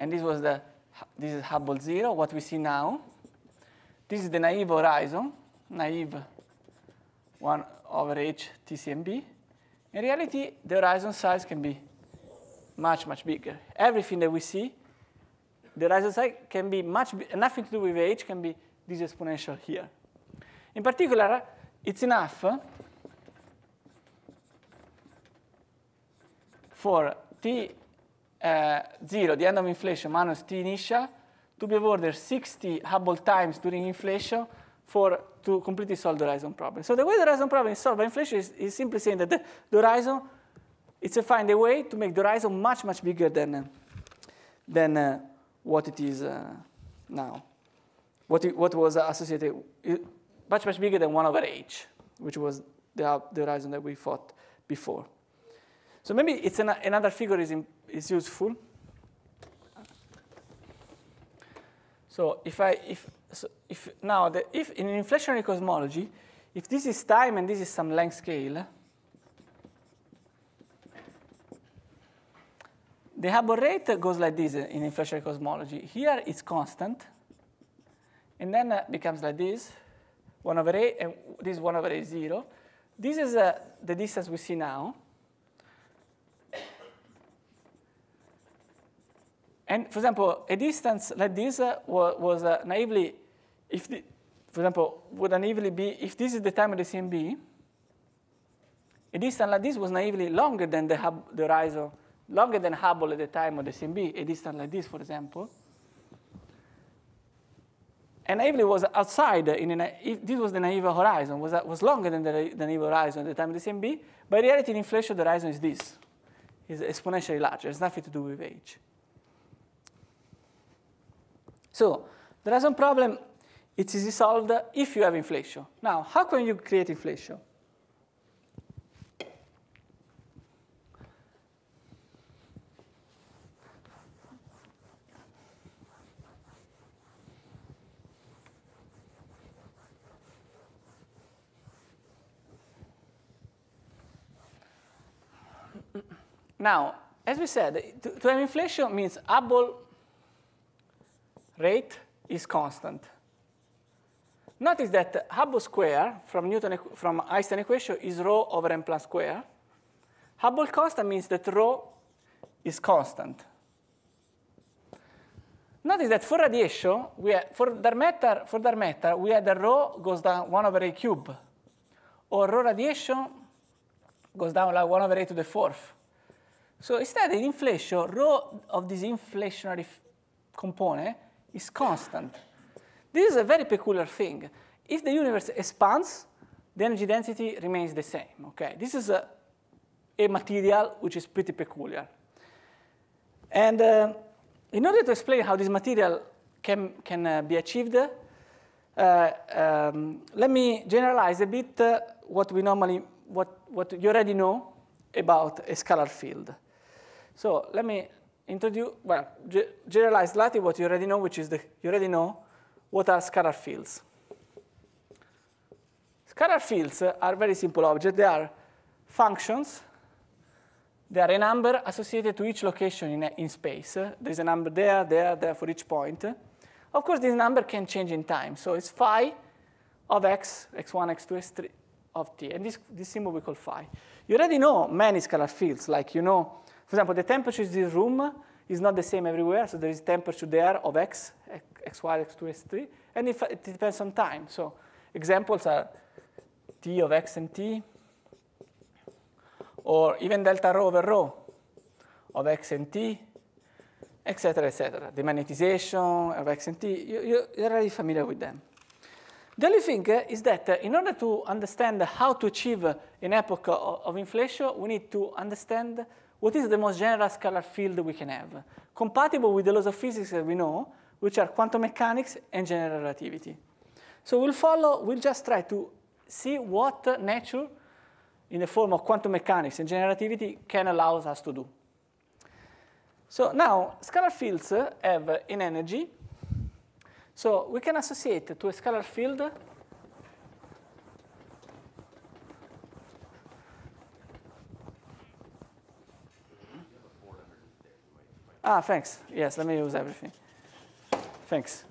and this was the this is Hubble zero, what we see now. This is the naive horizon, naive 1 over h TCMB. In reality, the horizon size can be much, much bigger. Everything that we see, the horizon size can be much, nothing to do with h, can be this exponential here. In particular, it's enough for t uh, 0, the end of inflation, minus t initial, to be of order 60 Hubble times during inflation for to completely solve the horizon problem. So the way the horizon problem is solved by inflation is, is simply saying that the, the, horizon, it's a find a way to make the horizon much, much bigger than, than uh, what it is uh, now. What, it, what was associated, much, much bigger than 1 over h, which was the, the horizon that we thought before. So maybe it's an, another figure is, in, is useful. So if I, if, so if now, the, if in inflationary cosmology, if this is time and this is some length scale, the Hubble rate goes like this in inflationary cosmology. Here it's constant, and then uh, becomes like this, 1 over a, and this 1 over a 0. This is uh, the distance we see now. And for example, a distance like this uh, was, was uh, naively, if the, for example, would naively be, if this is the time of the CMB, a distance like this was naively longer than the, hub, the horizon, longer than Hubble at the time of the CMB, a distance like this, for example. And naively was outside, in a, if this was the naive horizon, was, was longer than the, the naive horizon at the time of the CMB, but reality in inflation the horizon is this, is exponentially larger, has nothing to do with age. So there are some problem. It's easy solved if you have inflation. Now, how can you create inflation? Now, as we said, to, to have inflation means Hubble rate is constant. Notice that Hubble square from, Newton, from Einstein equation is rho over m Planck square. Hubble constant means that rho is constant. Notice that for radiation, we have, for dark matter, for dark matter, we had the rho goes down 1 over a cube, or rho radiation goes down like 1 over a to the fourth. So instead, in inflation, rho of this inflationary component is constant. This is a very peculiar thing. If the universe expands, the energy density remains the same. Okay, this is a, a material which is pretty peculiar. And uh, in order to explain how this material can, can uh, be achieved, uh, um, let me generalize a bit uh, what we normally, what, what you already know about a scalar field. So let me introduce, well, generalize slightly what you already know, which is the, you already know what are scalar fields. Scalar fields are very simple objects. They are functions they are a number associated to each location in, in space. There's a number there, there, there for each point. Of course, this number can change in time. So it's phi of x, x1, x2, x3 of t. And this, this symbol we call phi. You already know many scalar fields. Like you know, for example, the temperature in this room is not the same everywhere. So there is temperature there of x, x, y, x2, x3. And it, it depends on time. So examples are t of x and t, or even delta rho over rho of x and t, etc., etc. The magnetization of x and t, you, you're already familiar with them. The only thing eh, is that eh, in order to understand how to achieve an epoch of inflation, we need to understand what is the most general scalar field we can have, compatible with the laws of physics that we know, which are quantum mechanics and general relativity. So we'll follow, we'll just try to see what nature in the form of quantum mechanics and general relativity can allow us to do. So now, scalar fields have an energy. So we can associate to a scalar field Ah, thanks. Yes, let me use everything. Thanks.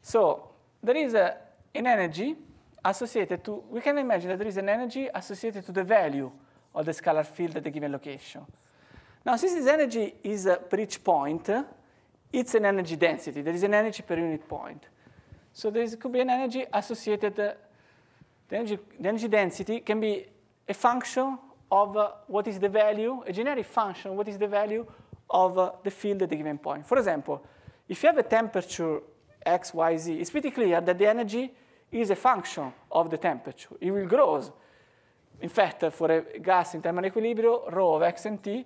So there is a, an energy associated to, we can imagine that there is an energy associated to the value of the scalar field at a given location. Now, since this energy is uh, per each point, uh, it's an energy density. There is an energy per unit point. So there could be an energy associated, uh, the, energy, the, energy, density can be a function of uh, what is the value, a generic function, what is the value of uh, the field at a given point. For example, if you have a temperature x, y, z, it's pretty clear that the energy is a function of the temperature. It will grow. In fact, for a gas in thermal equilibrium, rho of x and t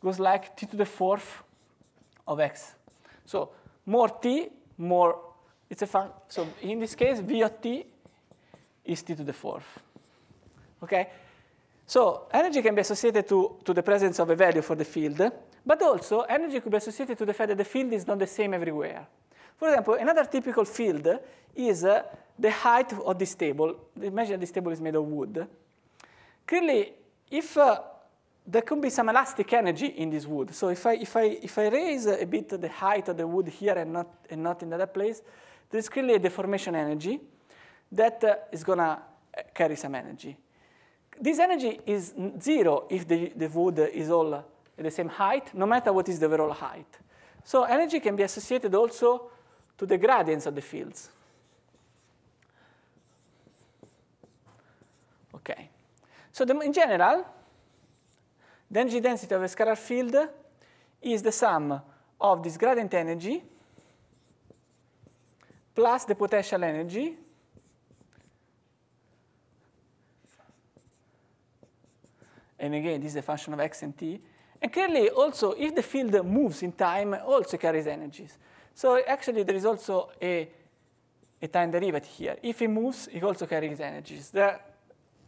goes like t to the fourth of x. So more t, more, it's a function. So in this case, v of t is t to the fourth. Okay? So energy can be associated to, to the presence of a value for the field, but also energy could be associated to the fact that the field is not the same everywhere. For example, another typical field is uh, the height of this table. Imagine this table is made of wood. Clearly, if uh, there could be some elastic energy in this wood. So if I, if I, if I raise a bit the height of the wood here and not, and not in the other place, there's clearly a deformation energy that uh, is going to uh, carry some energy. This energy is zero if the, the wood is all at the same height, no matter what is the overall height. So energy can be associated also to the gradients of the fields. Okay. So the, in general, the energy density of a scalar field is the sum of this gradient energy plus the potential energy and again, this is a function of x and t. And clearly, also, if the field moves in time, also carries energies. So actually, there is also a, a time derivative here. If it moves, it also carries energies. There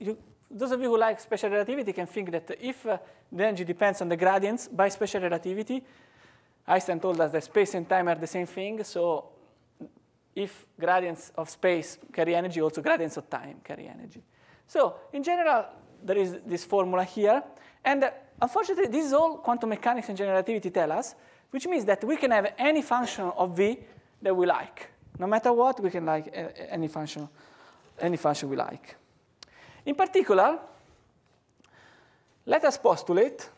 you, those of you who like special relativity can think that if uh, the energy depends on the gradients by special relativity, Einstein told us that space and time are the same thing, so if gradients of space carry energy, also gradients of time carry energy. So in general, there is this formula here, and unfortunately, this is all quantum mechanics and general relativity tell us, which means that we can have any function of v that we like. No matter what, we can like eh, eh, any function, any function we like. In particular, let us postulate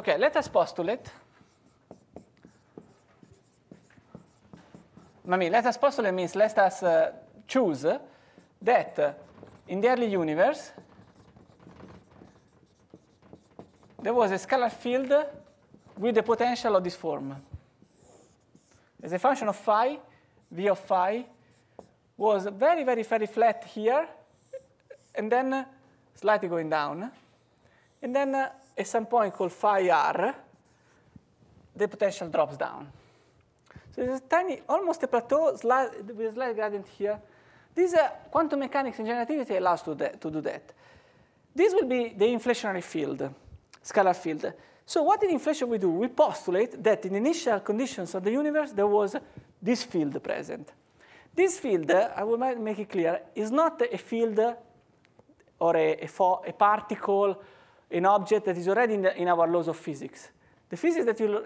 Okay, let us postulate. I mean, let us postulate means let us uh, choose that uh, in the early universe there was a scalar field with the potential of this form. As a function of phi, v of phi was very, very, very flat here, and then uh, slightly going down. And then uh, at some point called phi r, the potential drops down. So there's a tiny, almost a plateau with a slight gradient here. This uh, quantum mechanics and general relativity allows to, to do that. This will be the inflationary field, scalar field. So what in inflation we do? We postulate that in initial conditions of the universe, there was this field present. This field, uh, I will make it clear, is not a field or a, a, a particle an object that is already in, the, in our laws of physics. The physics that you,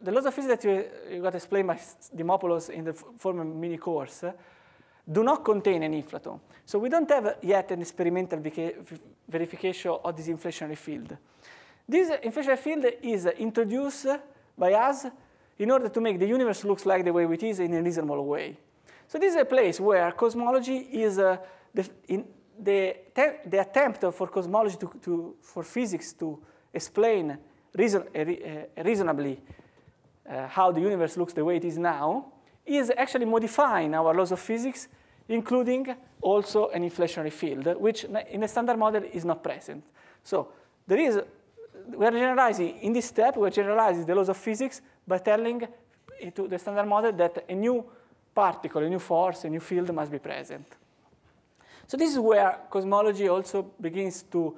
the laws of physics that you, you got explained by Dimopoulos in the former mini course do not contain an inflaton. So we don't have yet an experimental verification of this inflationary field. This inflationary field is introduced by us in order to make the universe look like the way it is in a reasonable way. So this is a place where cosmology is uh, in, the, the attempt for cosmology to, to, for physics to explain reason, uh, reasonably uh, how the universe looks the way it is now is actually modifying our laws of physics, including also an inflationary field, which in the standard model is not present. So there is, we are generalizing, in this step, we are generalizing the laws of physics by telling to the standard model that a new particle, a new force, a new field must be present. So this is where cosmology also begins to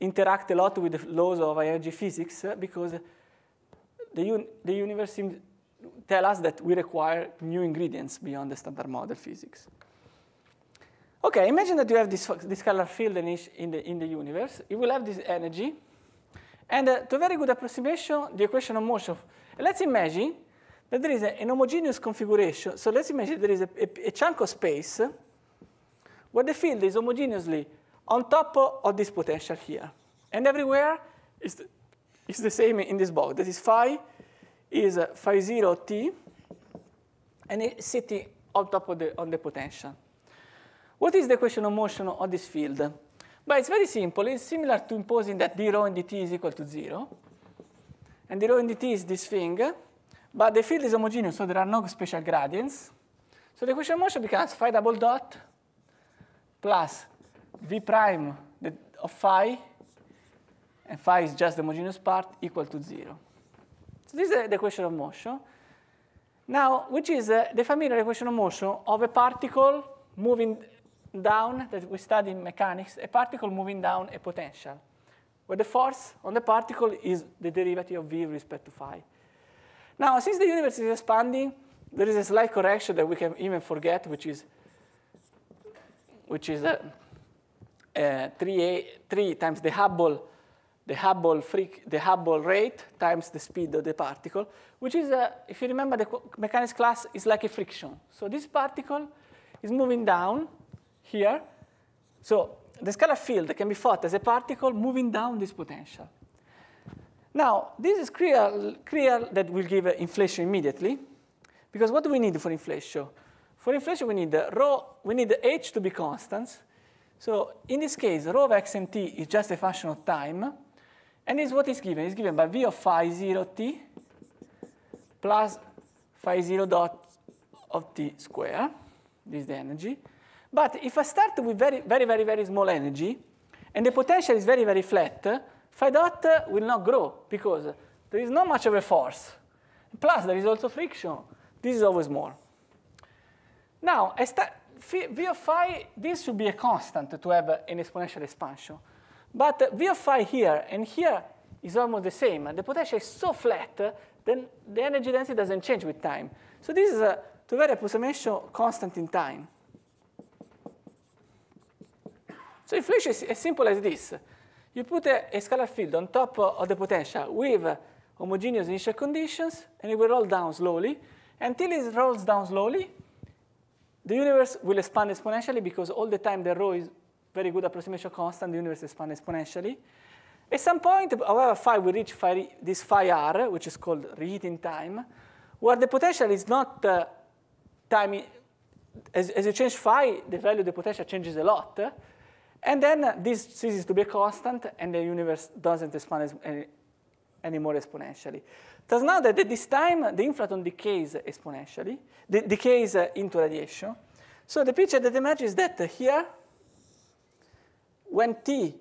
interact a lot with the laws of energy physics uh, because the, un the universe seems tell us that we require new ingredients beyond the standard model physics. Okay, imagine that you have this, this scalar field in, the, in the universe. You will have this energy. And uh, to a very good approximation, the equation of motion. Let's imagine that there is a, an homogeneous configuration. So let's imagine there is a, a, a chunk of space where the field is homogeneously on top of this potential here. And everywhere is the, is the same in this box. That is phi is uh, phi 0 t, and it's sitting on top of the, on the potential. What is the equation of motion of this field? But it's very simple. It's similar to imposing that d rho in dt is equal to 0. And d rho in dt is this thing. But the field is homogeneous, so there are no special gradients. So the equation of motion becomes phi double dot plus v prime of phi, and phi is just the homogeneous part, equal to 0. So this is the equation of motion. Now, which is uh, the familiar equation of motion of a particle moving down, that we study in mechanics, a particle moving down a potential, where the force on the particle is the derivative of v with respect to phi. Now, since the universe is expanding, there is a slight correction that we can even forget, which is which is uh, uh, 3, 3 times the Hubble, the Hubble, freak, the Hubble rate times the speed of the particle, which is, uh, if you remember the mechanics class, is like a friction. So this particle is moving down here. So the scalar field can be thought as a particle moving down this potential. Now, this is clear, clear that we'll give inflation immediately, because what do we need for inflation? For inflation, we need the rho, we need the h to be constants. So in this case, rho of x and t is just a function of time. And is what is given. It's given by v of phi 0 t plus phi 0 dot of t square. This is the energy. But if I start with very, very, very, very small energy, and the potential is very, very flat, phi dot will not grow because there is not much of a force. Plus, there is also friction. This is always more. Now, v of phi, this should be a constant to have an exponential expansion. But v of phi here and here is almost the same. The potential is so flat, then the energy density doesn't change with time. So this is a, to very approximation constant in time. So inflation is as simple as this. You put a, a scalar field on top of the potential with homogeneous initial conditions, and it will roll down slowly. Until it rolls down slowly, the universe will expand exponentially because all the time the rho is very good approximation constant, the universe expands exponentially. At some point, however, phi will reach phi, this phi r, which is called reheating time, where the potential is not uh, time. As, as you change phi, the value of the potential changes a lot. And then this ceases to be a constant, and the universe doesn't expand any, anymore exponentially. Thus now that at this time, the inflaton decays exponentially, de decays into radiation. So the picture that emerges is that here, when T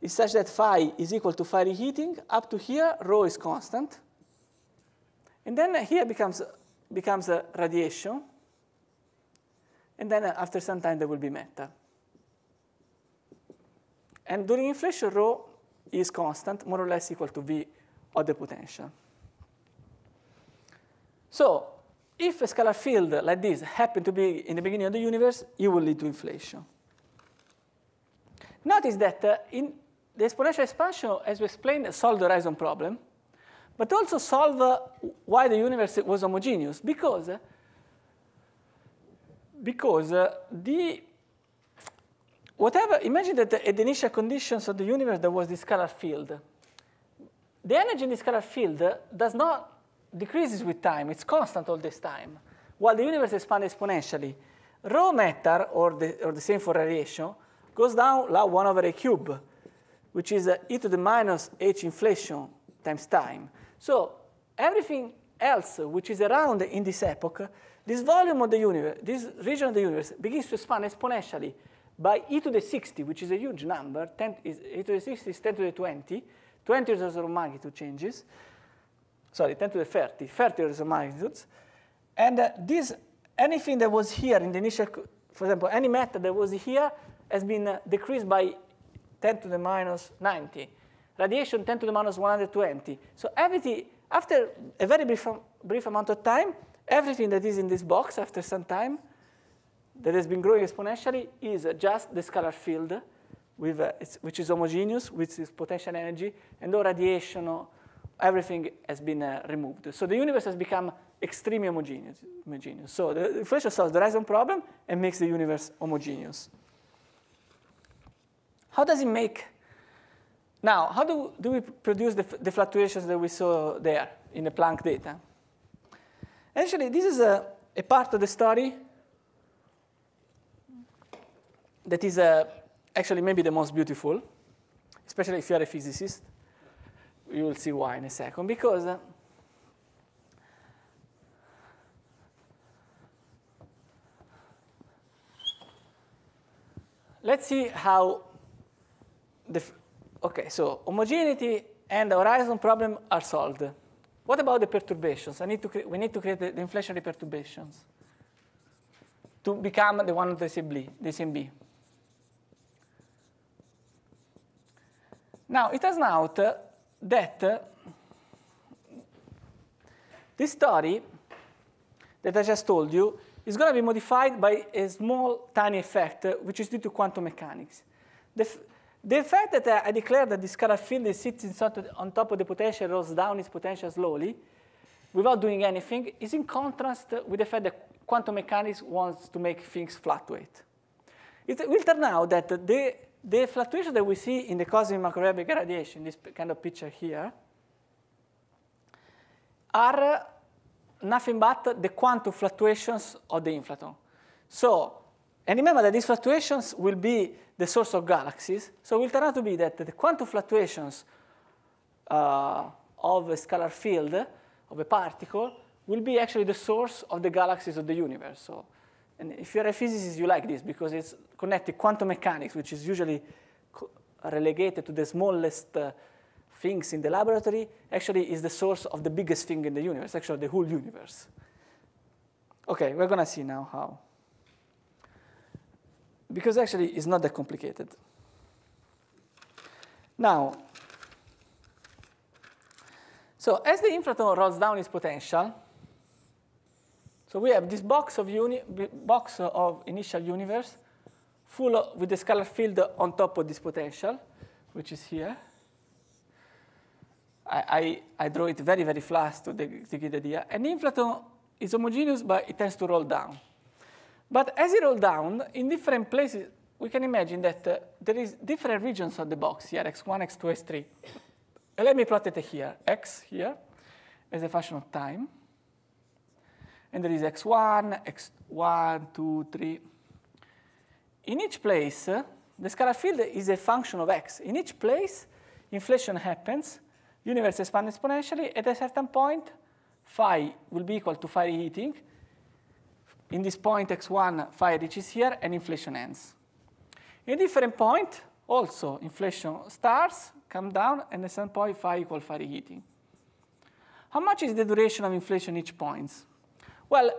is such that phi is equal to phi reheating, up to here, rho is constant. And then here becomes, becomes a radiation. And then after some time, there will be matter. And during inflation, rho is constant, more or less equal to V of the potential. So if a scalar field like this happened to be in the beginning of the universe, it will lead to inflation. Notice that uh, in the exponential expansion, as we explained, solved the horizon problem, but also solve uh, why the universe was homogeneous, because, uh, because uh, the whatever, imagine that at the initial conditions of the universe there was this scalar field. The energy in the scalar field does not decreases with time, it's constant all this time, while the universe expands exponentially. Rho matter, or the, or the same for radiation, goes down like 1 over a cube, which is uh, e to the minus h inflation times time. So everything else which is around in this epoch, this volume of the universe, this region of the universe begins to expand exponentially by e to the 60, which is a huge number, 10 is, e to the 60 is 10 to the 20, 20 orders of magnitude changes, sorry, 10 to the 30, 30 orders of magnitudes. And uh, this, anything that was here in the initial, for example, any matter that was here has been uh, decreased by 10 to the minus 90. Radiation 10 to the minus 120. So everything, after a very brief, brief amount of time, everything that is in this box after some time that has been growing exponentially is just the scalar field, with, uh, which is homogeneous with its potential energy, and no radiation, everything has been uh, removed. So the universe has become extremely homogeneous. homogeneous. So the inflation solves the horizon problem and makes the universe homogeneous. How does it make? Now, how do, do we produce the, the fluctuations that we saw there in the Planck data? Actually, this is a, a part of the story that is uh, actually maybe the most beautiful, especially if you are a physicist. You will see why in a second, because uh, let's see how the, okay, so homogeneity and the horizon problem are solved. What about the perturbations? I need to we need to create the, the inflationary perturbations to become the one of the CMB. The CMB. Now, it turns out that this story that I just told you is going to be modified by a small, tiny effect, which is due to quantum mechanics. The, the fact that I declare that the scalar field is on top of the potential rolls down its potential slowly without doing anything is in contrast with the fact that quantum mechanics wants to make things fluctuate. It will turn out that the the fluctuations that we see in the cosmic microwave radiation, this kind of picture here, are nothing but the quantum fluctuations of the inflaton. So, and remember that these fluctuations will be the source of galaxies. So it will turn out to be that the quantum fluctuations uh, of a scalar field, of a particle, will be actually the source of the galaxies of the universe. So and if you're a physicist, you like this because it's connected quantum mechanics, which is usually relegated to the smallest uh, things in the laboratory, actually is the source of the biggest thing in the universe, actually the whole universe. Okay, we're going to see now how. Because actually, it's not that complicated. Now, so as the inflaton rolls down its potential, so we have this box of, box of initial universe full of, with the scalar field on top of this potential, which is here. I, I, I draw it very, very fast to, the, to get the idea. And inflaton is homogeneous, but it tends to roll down. But as it rolls down, in different places, we can imagine that uh, there is different regions of the box here, x1, x2, x3. And let me plot it here, x here, as a function of time. And there is x1, x1, 2, 3. In each place, the scalar field is a function of x. In each place, inflation happens, universe expands exponentially. At a certain point, phi will be equal to phi heating. In this point, x1, phi reaches here, and inflation ends. In a different point, also, inflation starts, come down, and at some point, phi equal phi heating. How much is the duration of inflation each point? Well,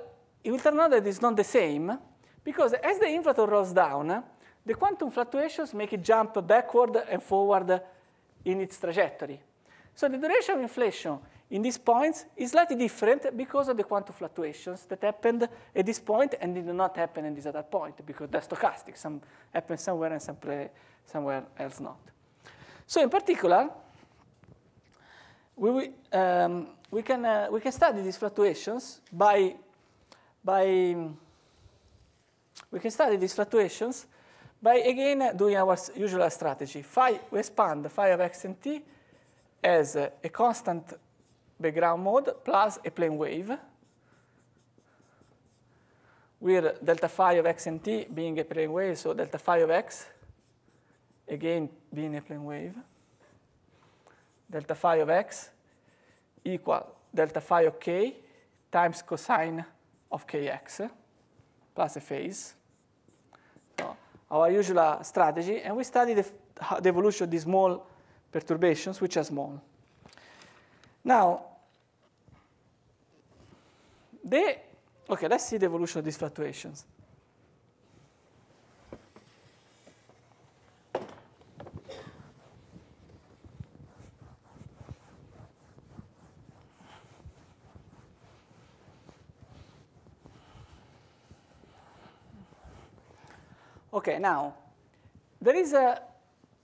it will turn out that it's not the same, because as the inflaton rolls down, the quantum fluctuations make it jump backward and forward in its trajectory. So the duration of inflation in these points is slightly different because of the quantum fluctuations that happened at this point and did not happen at this other point because they're stochastic. Some happen somewhere and some somewhere else not. So in particular, we, we, um, we, can, uh, we can study these fluctuations by, by we can study these fluctuations by, again, doing our usual strategy. Phi, we expand phi of x and t as a constant background mode plus a plane wave, where delta phi of x and t being a plane wave, so delta phi of x, again being a plane wave, delta phi of x equal delta phi of k times cosine of kx plus a phase. So our usual strategy, and we study the, the evolution of these small perturbations, which are small. Now, the, okay, let's see the evolution of these fluctuations. Okay, now, there is a,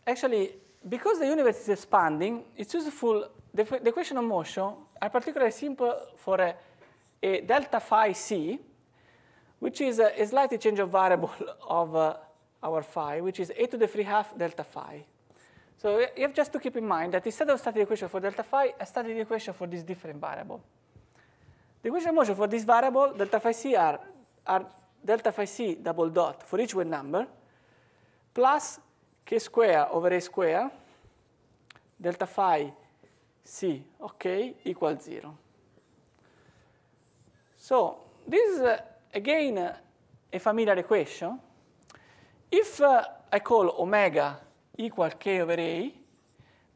actually, because the universe is expanding, it's useful, the, the equation of motion are particularly simple for a, a delta phi c, which is a, a slightly change of variable <laughs> of uh, our phi, which is a to the free half delta phi. So you have just to keep in mind that instead of studying the equation for delta phi, I studied the equation for this different variable. The equation of motion for this variable, delta phi c, are, are delta phi c double dot for each weight number, plus k square over a square, delta phi c, okay, equals 0. So this is, uh, again, uh, a familiar equation. If uh, I call omega equal k over a,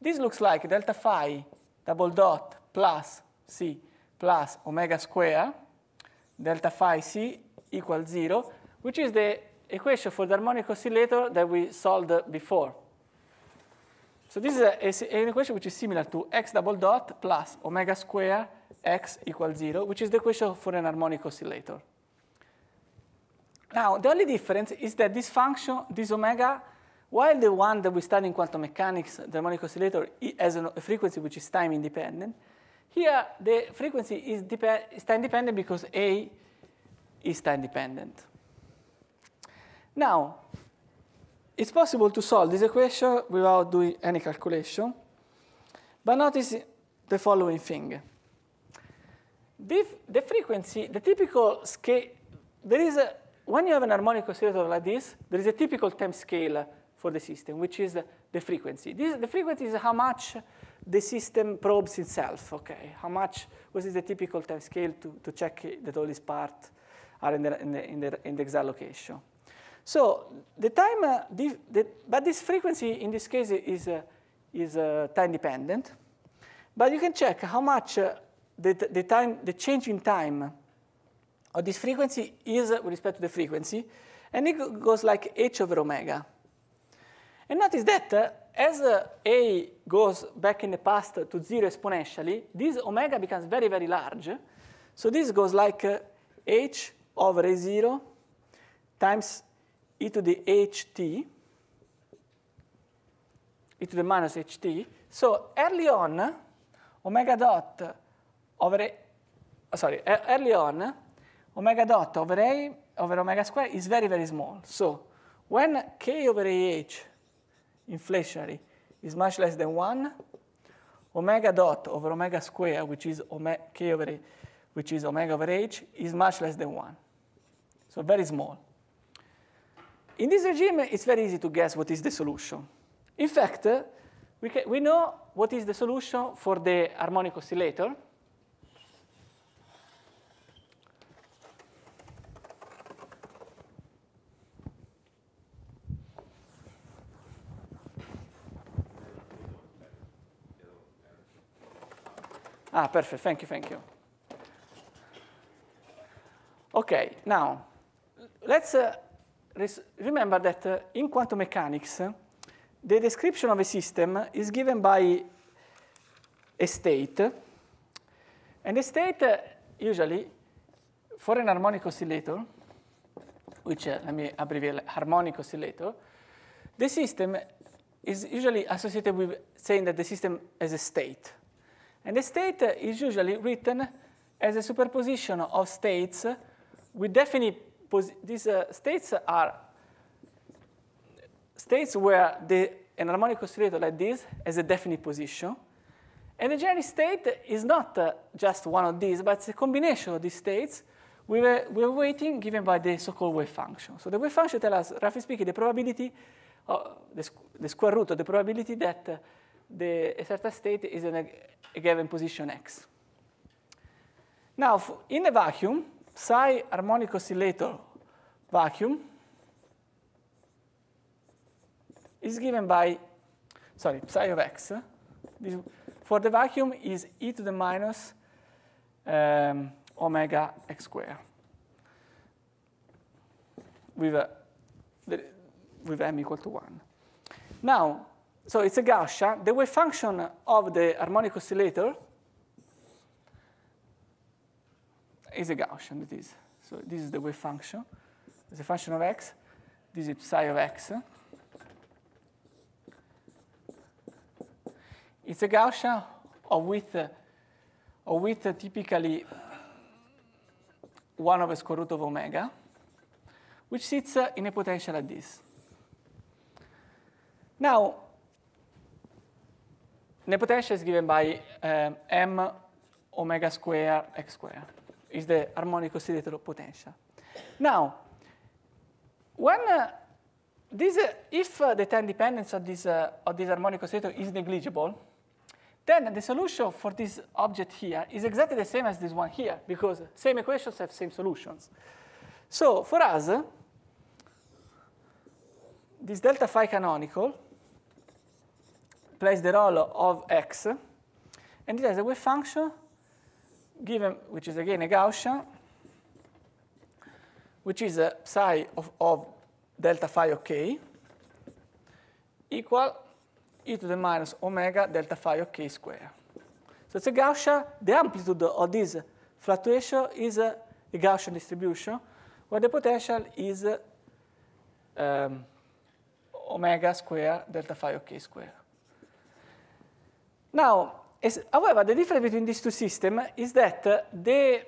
this looks like delta phi double dot plus c plus omega square, delta phi c equals 0, which is the equation for the harmonic oscillator that we solved before. So this is a, an equation which is similar to x double dot plus omega square x equals 0, which is the equation for an harmonic oscillator. Now, the only difference is that this function, this omega, while the one that we study in quantum mechanics, the harmonic oscillator, has a frequency which is time independent, here the frequency is, is time dependent because A is time dependent. Now, it's possible to solve this equation without doing any calculation, but notice the following thing. The, the frequency, the typical scale, there is a, when you have an harmonic oscillator like this, there is a typical time scale for the system, which is the frequency. This, the frequency is how much the system probes itself, okay? How much, what is the typical time scale to, to check that all these parts are in the, in the, in the index location. So the time, uh, the, the, but this frequency in this case is, uh, is uh, time dependent. But you can check how much uh, the, the, time, the change in time of this frequency is with respect to the frequency, and it goes like h over omega. And notice that uh, as uh, a goes back in the past to zero exponentially, this omega becomes very, very large. So this goes like uh, over a0 times e to the ht, e to the minus ht. So early on, omega dot over a, oh, sorry, early on, omega dot over a over omega square is very, very small. So when k over ah inflationary is much less than 1, omega dot over omega square, which is omega, k over a, which is omega over h, is much less than 1. So very small. In this regime, it's very easy to guess what is the solution. In fact, we, can, we know what is the solution for the harmonic oscillator. Ah, perfect. Thank you, thank you. Okay, now, let's uh, remember that uh, in quantum mechanics, the description of a system is given by a state. And the state, uh, usually, for an harmonic oscillator, which, uh, let me abbreviate, harmonic oscillator, the system is usually associated with saying that the system has a state. And the state is usually written as a superposition of states with definite, these uh, states are states where the, an harmonic oscillator like this has a definite position. And the Jenny state is not uh, just one of these, but it's a combination of these states with a, with weighting given by the so-called wave function. So the wave function tells us, roughly speaking, the probability, uh, the, the, square root of the probability that uh, the, a certain state is in a, a given position x. Now, in a vacuum, psi harmonic oscillator vacuum is given by, sorry, psi of x. This, for the vacuum is e to the minus um, omega x squared with, a, with m equal to 1. Now, so it's a Gaussian. The wave function of the harmonic oscillator is a Gaussian, it is. So this is the wave function. It's a function of x. This is psi of x. It's a Gaussian of width, of width typically 1 over square root of omega, which sits in a potential like this. Now, the potential is given by um, m omega square x square. Is the harmonic oscillator potential. Now, when uh, this, uh, if uh, the time dependence of this, uh, of this harmonic oscillator is negligible, then the solution for this object here is exactly the same as this one here, because same equations have same solutions. So for us, this delta phi canonical plays the role of x, and it has a wave function given, which is again a Gaussian, which is a psi of, of delta phi of k equal e to the minus omega delta phi of k square. So it's a Gaussian. The amplitude of this fluctuation is a, a Gaussian distribution, where the potential is um, omega square delta phi of k square. Now, however, the difference between these two systems is that uh, this,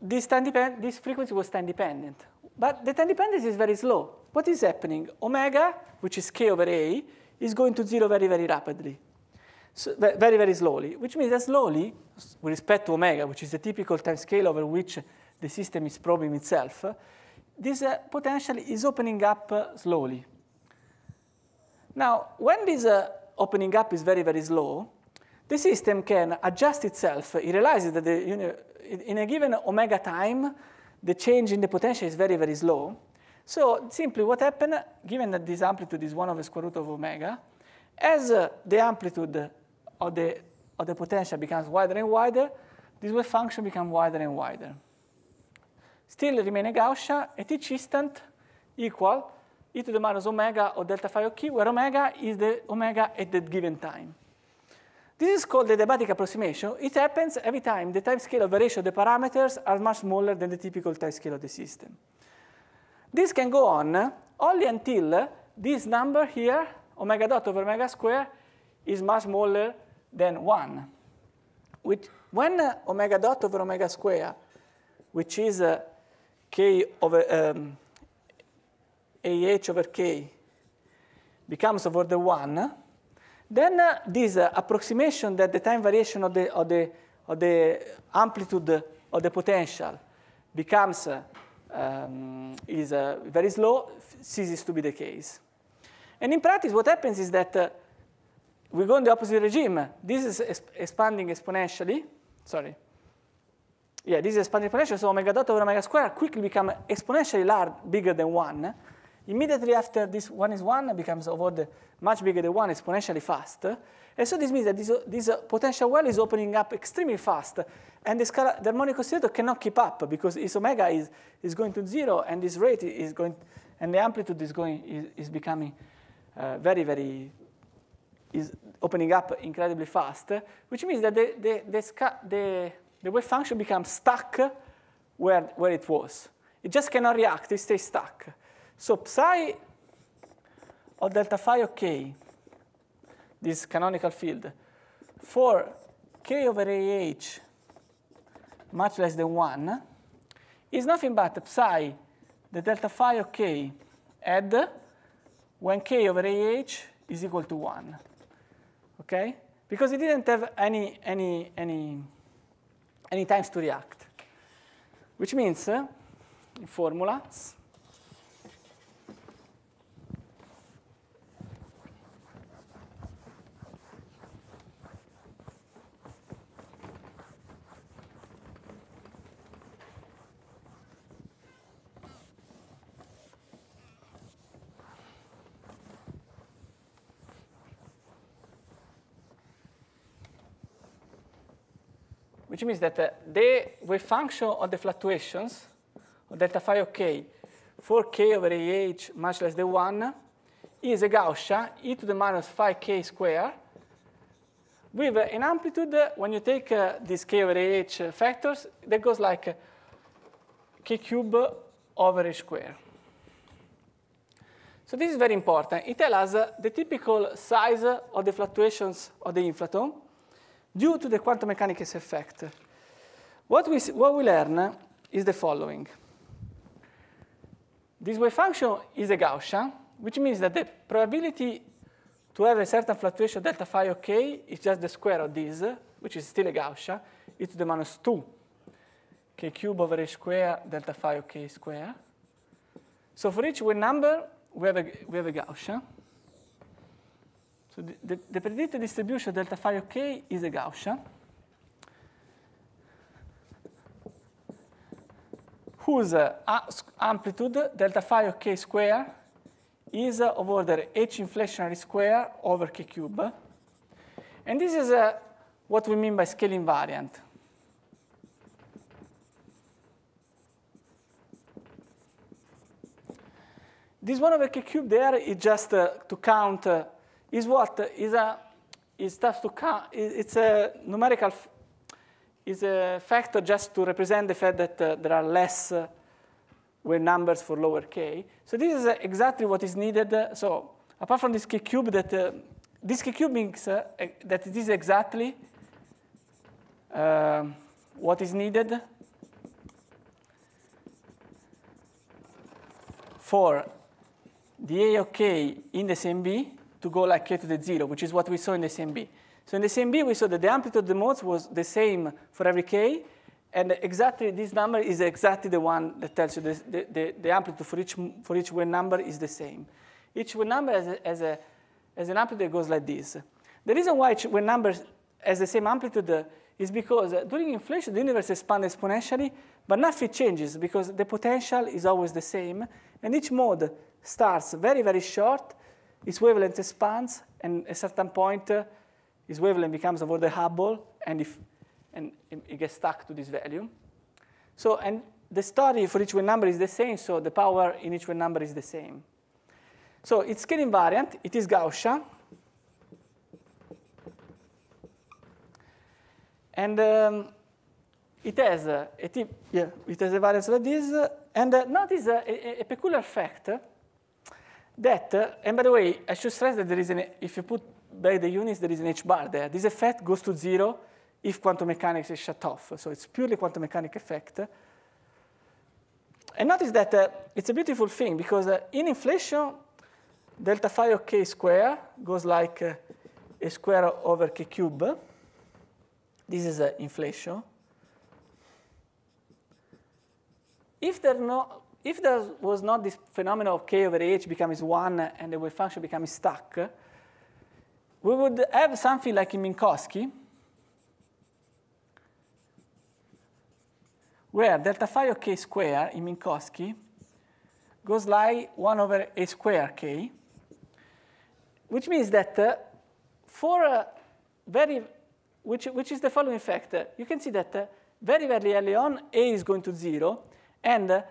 this frequency was time dependent. But the time dependence is very slow. What is happening? Omega, which is k over a, is going to zero very, very rapidly. So, very, very slowly, which means that slowly, with respect to omega, which is the typical time scale over which the system is probing itself, this uh, potential is opening up uh, slowly. Now, when this uh, opening up is very, very slow, the system can adjust itself. It realizes that the, you know, in a given omega time, the change in the potential is very, very slow. So simply what happened, given that this amplitude is 1 over square root of omega, as uh, the amplitude of the, of the potential becomes wider and wider, this wave function becomes wider and wider. still remain a Gaussian at each instant equal e to the minus omega of delta phi of k, where omega is the omega at that given time. This is called the adiabatic approximation. It happens every time the time scale of variation of the parameters are much smaller than the typical time scale of the system. This can go on only until this number here, omega dot over omega square, is much smaller than 1. Which, when uh, omega dot over omega square, which is uh, k over um, ah over k, becomes over the 1, then uh, this uh, approximation that the time variation of the, of the, of the amplitude of the potential becomes uh, um, is uh, very slow ceases to be the case. And in practice, what happens is that uh, we go in the opposite regime. This is expanding exponentially. Sorry. Yeah, this is expanding exponentially, so omega dot over omega square quickly become exponentially large, bigger than 1. Immediately after this 1 is 1, becomes over the much bigger than 1, exponentially fast. And so this means that this, this potential well is opening up extremely fast. And the, the harmonic oscillator cannot keep up because its omega is, is going to zero and this rate is going, and the amplitude is going, is, is becoming uh, very, very, is opening up incredibly fast, which means that the, the, the, the, the wave function becomes stuck where, where it was. It just cannot react, it stays stuck. So psi of delta phi of k, this canonical field, for k over ah much less than 1, is nothing but psi the delta phi of k add when k over ah is equal to 1. Okay? Because it didn't have any, any, any, any times to react. Which means, uh, in formulas, which means that uh, the wave function of the fluctuations of delta phi k for k over ah much less than 1 is a Gaussian e to the minus phi k square with uh, an amplitude uh, when you take uh, these k over ah factors that goes like uh, k cube over h square. So this is very important. It tells us uh, the typical size of the fluctuations of the inflaton due to the quantum mechanics effect. What we, what we learn is the following. This wave function is a Gaussian, which means that the probability to have a certain fluctuation delta phi of k is just the square of this, which is still a Gaussian, e to the minus 2 k cube over h square delta phi of k square. So for each wave number, we have a, we have a Gaussian. So the, the, the predicted distribution delta phi of k is a Gaussian whose uh, amplitude delta phi of k square is uh, of order h inflationary square over k cube. And this is uh, what we mean by scale invariant. This one over k cube there is just uh, to count uh, is what is a is tough to count. It's a numerical is a factor just to represent the fact that uh, there are less uh, numbers for lower k. So this is uh, exactly what is needed. so apart from this k cube, that uh, this k cube means uh, that it is exactly um, what is needed for the a of k in the same CMB to go like k to the 0, which is what we saw in the CMB. So in the CMB, we saw that the amplitude of the modes was the same for every k, and exactly this number is exactly the one that tells you the, the, the, amplitude for each, for each wave number is the same. Each wave number has, a, has, a, has an amplitude that goes like this. The reason why each wave number has the same amplitude uh, is because uh, during inflation, the universe expands exponentially, but nothing changes because the potential is always the same, and each mode starts very, very short, its wavelength expands, and at a certain point, uh, its wavelength becomes over the Hubble, and, if, and it gets stuck to this value. So, and the story for each wave number is the same, so the power in each wave number is the same. So it's scale invariant, it is Gaussian. And um, it has a, a tip, yeah, it has a variance like this. Uh, and uh, notice uh, a, a, peculiar fact that, uh, and by the way, I should stress that there is an, if you put by the units, there is an H bar there. This effect goes to zero if quantum mechanics is shut off. So it's purely quantum mechanic effect. And notice that uh, it's a beautiful thing because uh, in inflation, delta phi of k square goes like uh, a square over k cube. This is uh, inflation. If there, are no, if there was not this phenomenon of k over h becomes 1 and the wave function becomes stuck, we would have something like in Minkowski, where delta phi of k square in Minkowski goes like 1 over a square k, which means that uh, for a very, which, which is the following uh, you can see that uh, very, very early on, a is going to 0, and uh,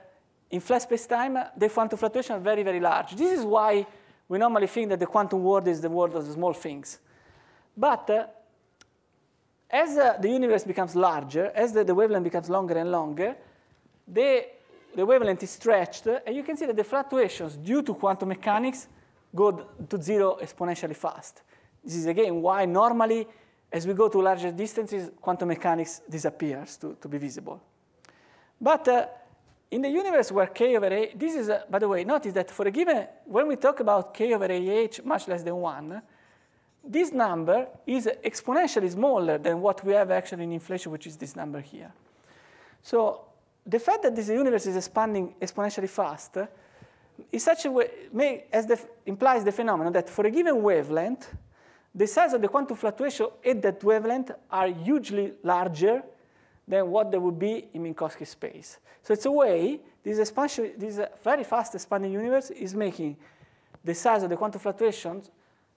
in flat space-time, the quantum fluctuations are very, very large. This is why we normally think that the quantum world is the world of the small things. But uh, as uh, the universe becomes larger, as the, the, wavelength becomes longer and longer, the, the wavelength is stretched, and you can see that the fluctuations due to quantum mechanics go to zero exponentially fast. This is again why normally, as we go to larger distances, quantum mechanics disappears to, to be visible. But uh, in the universe where k over a, this is, uh, by the way, notice that for a given, when we talk about k over ah much less than 1, this number is exponentially smaller than what we have actually in inflation, which is this number here. So the fact that this universe is expanding exponentially fast is such a way, may, as the, implies the phenomenon that for a given wavelength, the size of the quantum fluctuation at that wavelength are hugely larger than what there would be in Minkowski space. So it's a way, this expansion, this uh, very fast expanding universe is making the size of the quantum fluctuations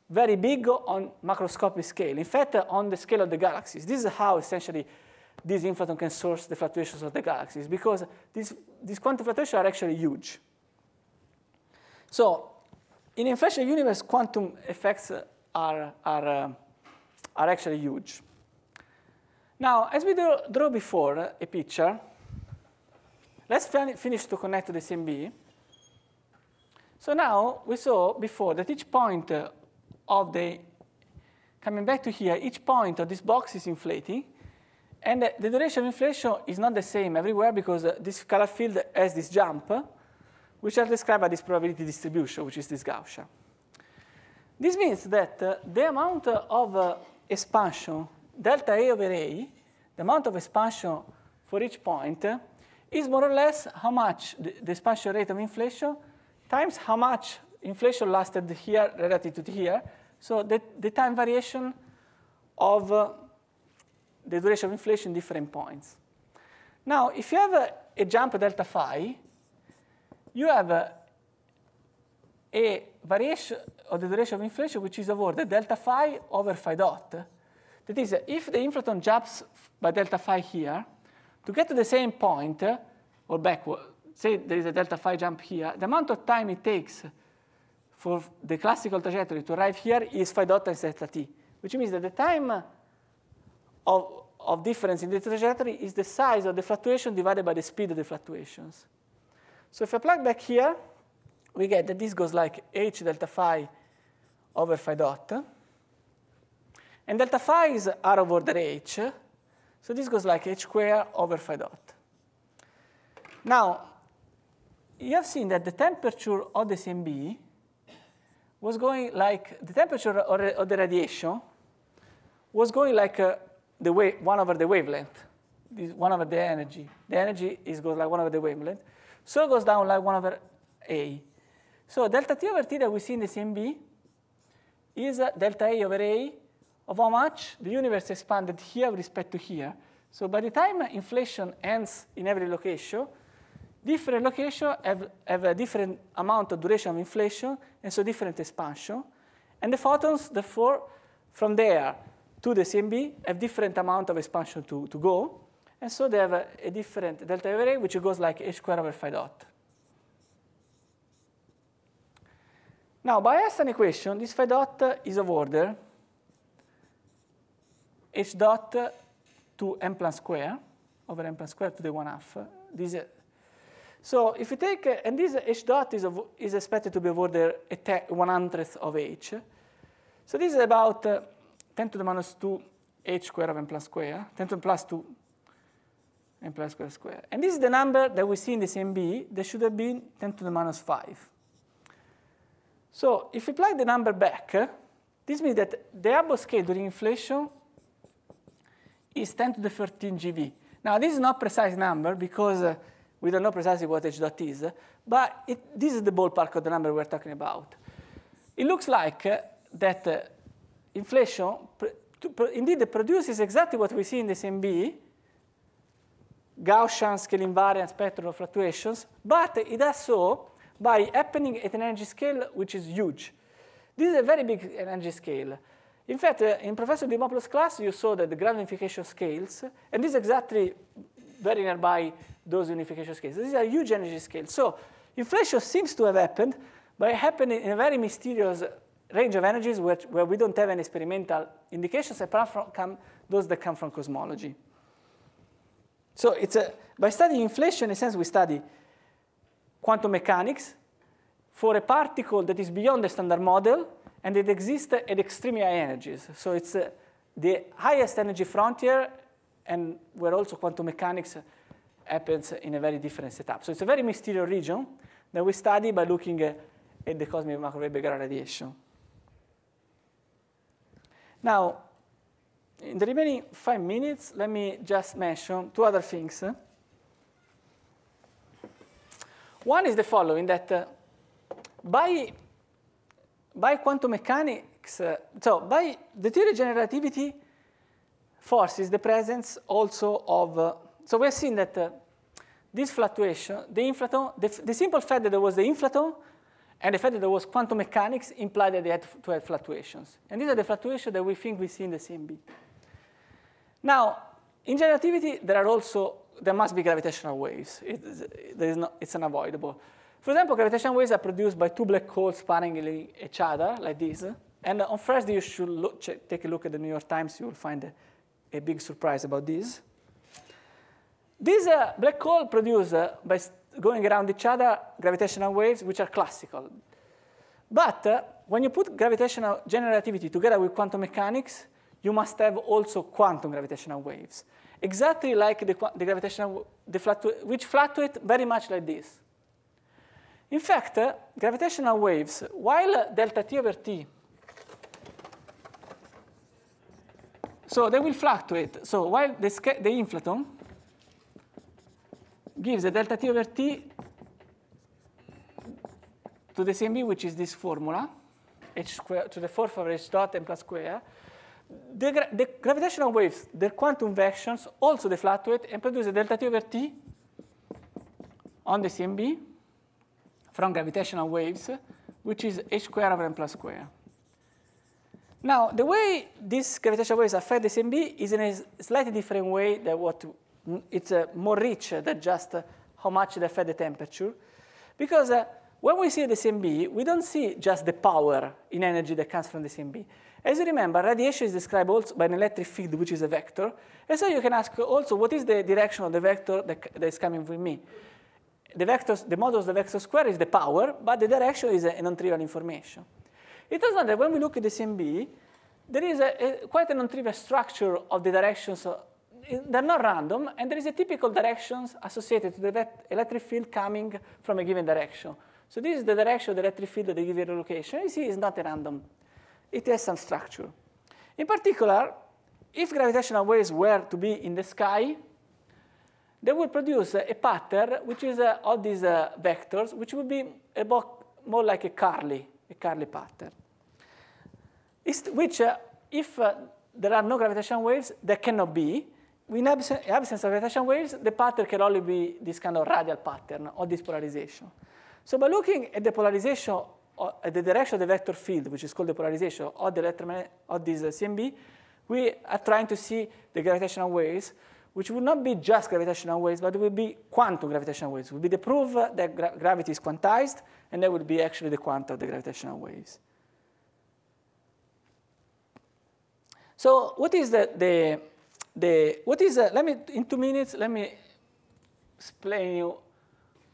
very big on macroscopic scale. In fact, uh, on the scale of the galaxies. This is how essentially this inflaton can source the fluctuations of the galaxies because these, these quantum fluctuations are actually huge. So in inflation universe, quantum effects uh, are, are, uh, are actually huge. Now, as we draw, draw before uh, a picture, let's finish to connect the CMB. So now we saw before that each point uh, of the, coming back to here, each point of this box is inflating. And the, duration of inflation is not the same everywhere because uh, this scalar field has this jump, which are described by this probability distribution, which is this Gaussian. This means that the amount of expansion, delta A over A, the amount of expansion for each point, is more or less how much the, the expansion rate of inflation times how much inflation lasted here relative to here. So the, the time variation of uh, the duration of inflation in different points. Now, if you have a, a jump delta phi, you have a, a, variation of the duration of inflation which is of order delta phi over phi dot. That is, if the inflaton jumps by delta phi here, to get to the same point, uh, or backward, say there is a delta phi jump here, the amount of time it takes for the classical trajectory to arrive here is phi dot times delta t, which means that the time of, of difference in the trajectory is the size of the fluctuation divided by the speed of the fluctuations. So if I plug back here, we get that this goes like h delta phi over phi dot. And delta phi is r over order h. So this goes like h squared over phi dot. Now, you have seen that the temperature of the CMB was going like the temperature of the radiation was going like uh, the wave, one over the wavelength, this one over the energy. The energy is goes like one over the wavelength. So it goes down like one over A. So delta T over T that we see in the CMB is uh, delta A over A of how much the universe expanded here with respect to here. So by the time inflation ends in every location, different locations have, have a different amount of duration of inflation, and so different expansion. And the photons, therefore, from there to the CMB have different amount of expansion to, to go. And so they have a, a different delta over A, which goes like h squared over phi dot. Now, by Einstein equation, this phi dot is of order h dot to m Planck square over m Planck square to the 1 half. This, so if you take, and this h dot is, is expected to be of order a 1 hundredth of h. So this is about uh, 10 to the minus 2 h square of m Planck square, 10 to the plus 2 m Planck square square. And this is the number that we see in the CMB that should have been 10 to the minus 5. So if we plug the number back, uh, this means that the Hubble scale during inflation is 10 to the 13 GeV. Now, this is not precise number because uh, we don't know precisely what h dot is, but it, this is the ballpark of the number we're talking about. It looks like uh, that uh, inflation indeed produces exactly what we see in the CMB, Gaussian scale invariant spectral fluctuations, but it does so by happening at an energy scale which is huge. This is a very big energy scale. In fact, uh, in Professor Dimopoulos' class, you saw that the grand unification scales, and this is exactly very nearby those unification scales. These are huge energy scales. So inflation seems to have happened by happening in a very mysterious range of energies where, where we don't have any experimental indications apart from come, those that come from cosmology. So it's a, by studying inflation, in a sense, we study quantum mechanics for a particle that is beyond the standard model and it exists at extremely high energies. So it's uh, the highest energy frontier, and where also quantum mechanics happens in a very different setup. So it's a very mysterious region that we study by looking uh, at the cosmic microwave background radiation. Now, in the remaining five minutes, let me just mention two other things. One is the following, that uh, by by quantum mechanics, uh, so by the theory of general relativity forces the presence also of, uh, so we're seeing that uh, this fluctuation, the inflaton, the, the, simple fact that there was the inflaton and the fact that there was quantum mechanics implied that they had to have fluctuations. And these are the fluctuations that we think we see in the CMB. Now, in general relativity, there are also, there must be gravitational waves. It, it's unavoidable. For example, gravitational waves are produced by two black holes paralleling each other, like this. And on Thursday, you should look, take a look at the New York Times. You will find a, a big surprise about this. These uh, black holes produce, uh, by going around each other, gravitational waves, which are classical. But uh, when you put gravitational general relativity together with quantum mechanics, you must have also quantum gravitational waves, exactly like the, the gravitational, the fluctu which fluctuate very much like this. In fact, uh, gravitational waves, while delta t over t, so they will fluctuate. So while the, the inflaton gives a delta t over t to the CMB, which is this formula, h square to the fourth over h dot m Planck square, the, gra the, gravitational waves, their quantum vections, also they fluctuate and produce a delta t over t on the CMB from gravitational waves, which is h squared over m Planck square. Now, the way these gravitational waves affect the CMB is in a slightly different way than what it's uh, more rich than just uh, how much they affect the temperature. Because uh, when we see the CMB, we don't see just the power in energy that comes from the CMB. As you remember, radiation is described also by an electric field, which is a vector. And so you can ask also, what is the direction of the vector that, that is coming with me? The, vectors, the modulus of the vector square is the power, but the direction is a, a non-trivial information. It turns out that when we look at the CMB, there is a, a, quite a non-trivial structure of the directions. Uh, they're not random, and there is a typical directions associated to the electric field coming from a given direction. So this is the direction of the electric field at a given location. You see, it's not a random. It has some structure. In particular, if gravitational waves were to be in the sky, they will produce a pattern which is uh, all these uh, vectors, which will be about more like a curly, a curly pattern. It's, which, uh, if uh, there are no gravitational waves, there cannot be. In absence, absence of gravitational waves, the pattern can only be this kind of radial pattern or this polarization. So by looking at the polarization, at the direction of the vector field, which is called the polarization of, the of this uh, CMB, we are trying to see the gravitational waves which will not be just gravitational waves, but it will be quantum gravitational waves. It will be the proof that gra gravity is quantized, and that will be actually the quanta of the gravitational waves. So what is the, the, the what is, the, let me, in two minutes, let me explain you.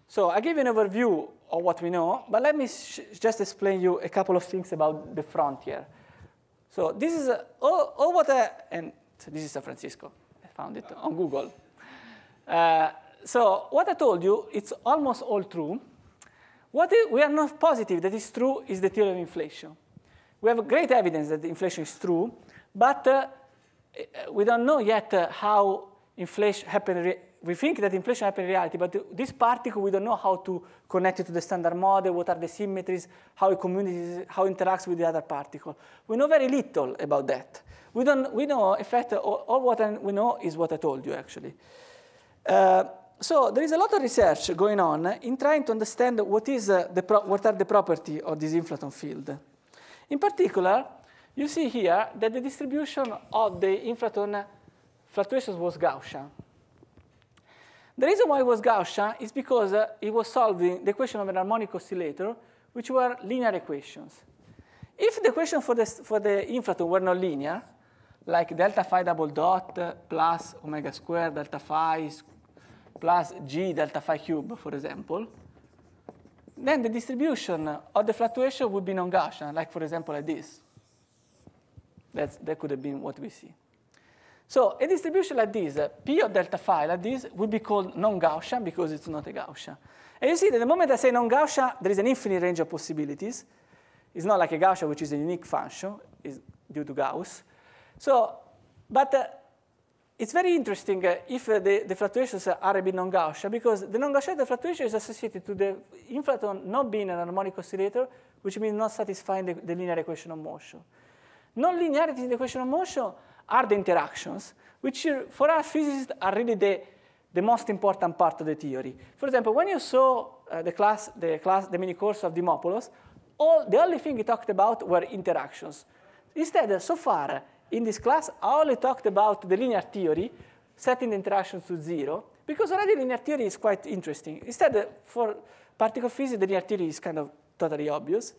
So I gave you an overview of what we know, but let me just explain you a couple of things about the frontier. So this is uh, all, all what I, and this is San Francisco. Found it on Google. Uh, so what I told you, it's almost all true. What we are not positive that is true is the theory of inflation. We have great evidence that inflation is true, but uh, we don't know yet uh, how inflation happen, we think that inflation happens in reality, but this particle, we don't know how to connect it to the standard model, what are the symmetries, how it communicates, how it interacts with the other particle. We know very little about that. We, don't, we know, in fact, all, all what we know is what I told you, actually. Uh, so there is a lot of research going on in trying to understand what, is, uh, the what are the properties of this inflaton field. In particular, you see here that the distribution of the inflaton fluctuations was Gaussian. The reason why it was Gaussian is because uh, it was solving the equation of an harmonic oscillator, which were linear equations. If the equation for the, for the inflaton were not linear, like delta phi double dot plus omega squared delta phi plus g delta phi cube, for example, then the distribution of the fluctuation would be non-Gaussian, like for example like this. That's, that could have been what we see. So a distribution like this, uh, P of delta phi like this, would be called non-Gaussian because it's not a Gaussian. And you see that the moment I say non-Gaussian, there is an infinite range of possibilities. It's not like a Gaussian, which is a unique function, is due to Gauss. So, but uh, it's very interesting uh, if uh, the, the, fluctuations are a bit non-Gaussian, because the non-Gaussian fluctuation is associated to the inflaton not being an harmonic oscillator, which means not satisfying the, the linear equation of motion. Non-linearity in the equation of motion are the interactions, which for us physicists are really the, the most important part of the theory. For example, when you saw uh, the class, the class, the mini course of Dimopoulos, all, the only thing he talked about were interactions. Instead, so far in this class, I only talked about the linear theory, setting the interactions to zero, because already linear theory is quite interesting. Instead, for particle physics, the linear theory is kind of totally obvious.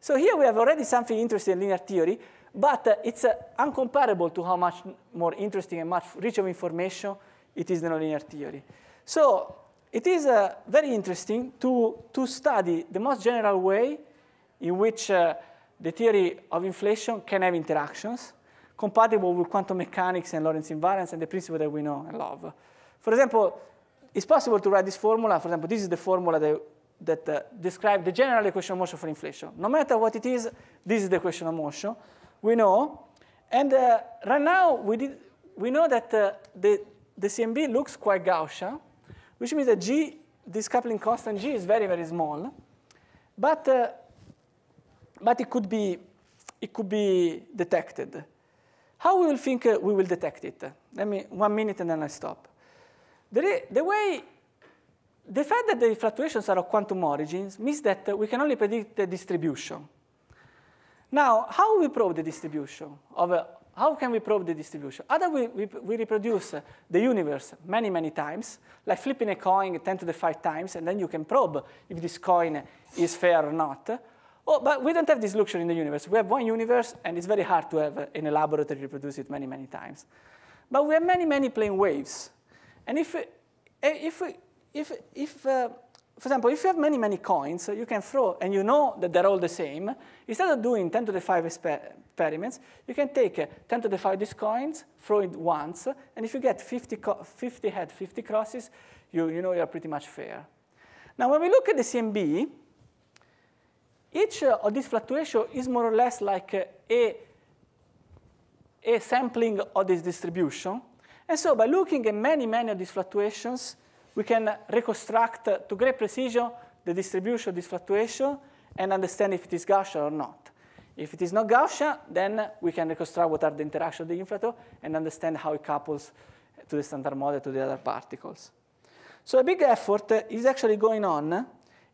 So here we have already something interesting in linear theory, but uh, it's uh, uncomparable to how much more interesting and much richer of information it is in nonlinear theory. So it is uh, very interesting to, to study the most general way in which uh, the theory of inflation can have interactions compatible with quantum mechanics and Lorentz invariance and the principle that we know and love. For example, it's possible to write this formula. For example, this is the formula that, that uh, describes the general equation of motion for inflation. No matter what it is, this is the equation of motion we know. And uh, right now, we, did, we know that uh, the, the CMB looks quite Gaussian, which means that G, this coupling constant G is very, very small. But, uh, but it, could be, it could be detected. How we will think uh, we will detect it? Let me, one minute and then I stop. The, the way, the fact that the fluctuations are of quantum origins means that we can only predict the distribution. Now, how we prove the distribution of a, how can we prove the distribution? Either we, we, we, reproduce the universe many, many times, like flipping a coin 10 to the 5 times, and then you can probe if this coin is fair or not. Oh, but we don't have this luxury in the universe. We have one universe, and it's very hard to have in a laboratory reproduce it many, many times. But we have many, many plane waves. And if, if, if, if uh, for example, if you have many, many coins, you can throw, and you know that they're all the same, instead of doing 10 to the 5 experiments, you can take uh, 10 to the 5 these coins, throw it once, and if you get 50, 50 head, 50 crosses, you, you know you're pretty much fair. Now, when we look at the CMB, each uh, of these fluctuations is more or less like uh, a, a sampling of this distribution. And so by looking at many, many of these fluctuations, we can reconstruct to great precision the distribution of this fluctuation and understand if it is Gaussian or not. If it is not Gaussian, then we can reconstruct what are the interactions of the inflaton and understand how it couples to the standard model to the other particles. So a big effort is actually going on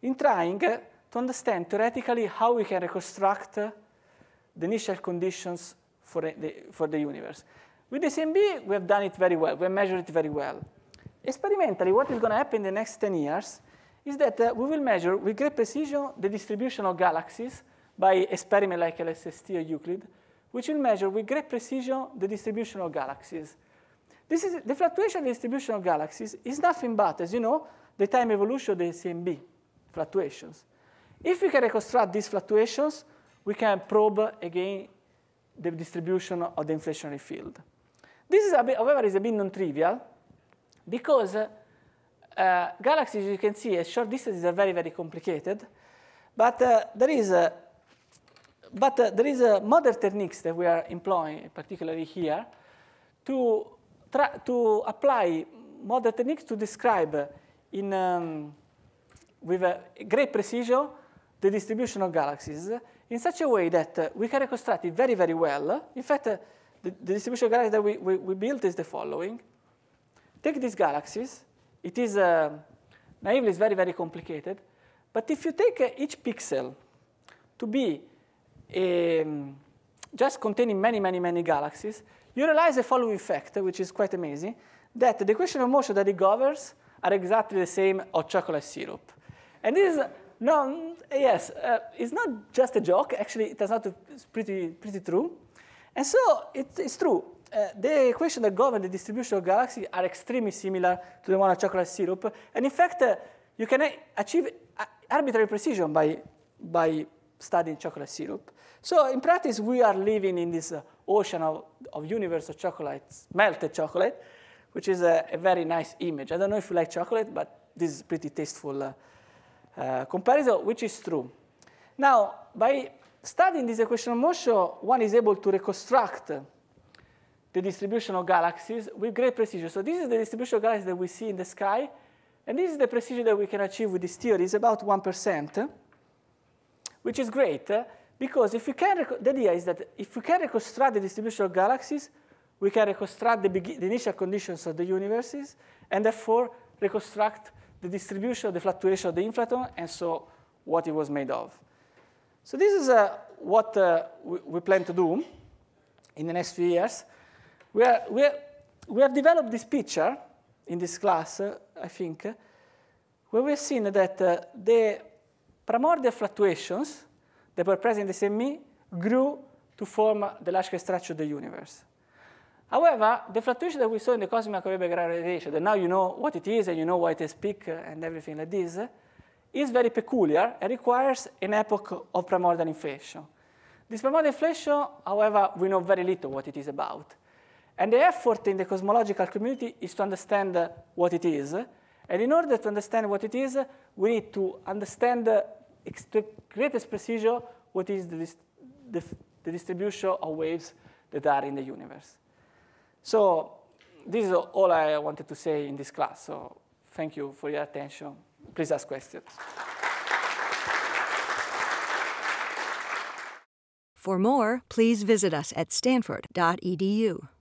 in trying to understand theoretically how we can reconstruct the initial conditions for the, for the universe. With the CMB, we have done it very well. We have measured it very well. Experimentally, what is going to happen in the next 10 years is that uh, we will measure with great precision the distribution of galaxies by experiment like LSST or Euclid, which will measure with great precision the distribution of galaxies. This is, the fluctuation distribution of galaxies is nothing but, as you know, the time evolution of the CMB fluctuations. If we can reconstruct these fluctuations, we can probe again the distribution of the inflationary field. This, is bit, however, is a bit non-trivial because uh, uh, galaxies, you can see, at short distances are very, very complicated. But uh, there is, a, but uh, there is a modern techniques that we are employing, particularly here, to, try, to apply modern techniques to describe in, um, with great precision the distribution of galaxies in such a way that uh, we can reconstruct it very, very well. In fact, uh, the, the, distribution of galaxies that we, we, we, built is the following. Take these galaxies. It is, uh, naively, it's very, very complicated. But if you take uh, each pixel to be um, just containing many, many, many galaxies, you realize the following fact, which is quite amazing, that the equation of motion that it governs are exactly the same of chocolate syrup. And this is no, yes, uh, it's not just a joke. Actually, it turns out it's pretty, pretty true. And so it, it's true. Uh, the equation that govern the distribution of galaxies are extremely similar to the one of chocolate syrup. And in fact, uh, you can achieve arbitrary precision by, by studying chocolate syrup. So in practice, we are living in this uh, ocean of, of universe of chocolates, melted chocolate, which is a, a, very nice image. I don't know if you like chocolate, but this is pretty tasteful uh, uh, comparison, which is true. Now, by studying this equation of motion, one is able to reconstruct the distribution of galaxies with great precision. So this is the distribution of galaxies that we see in the sky, and this is the precision that we can achieve with this theory. It's about 1%, which is great, because if we can, the idea is that if we can reconstruct the distribution of galaxies, we can reconstruct the, the initial conditions of the universes, and therefore reconstruct the distribution, of the fluctuation of the inflaton, and so what it was made of. So this is uh, what uh, we, we, plan to do in the next few years. We, are, we, are, we have developed this picture in this class, uh, I think, where we've seen that uh, the primordial fluctuations that were present in the CMB grew to form the large-scale structure of the universe. However, the fluctuation that we saw in the cosmic microwave background radiation, that now you know what it is and you know why it is peak and everything like this, is very peculiar and requires an epoch of primordial inflation. This primordial inflation, however, we know very little what it is about. And the effort in the cosmological community is to understand what it is. And in order to understand what it is, we need to understand uh, to the greatest precision what is the, the, the distribution of waves that are in the universe. So this is all I wanted to say in this class. So thank you for your attention. Please ask questions. For more, please visit us at stanford.edu.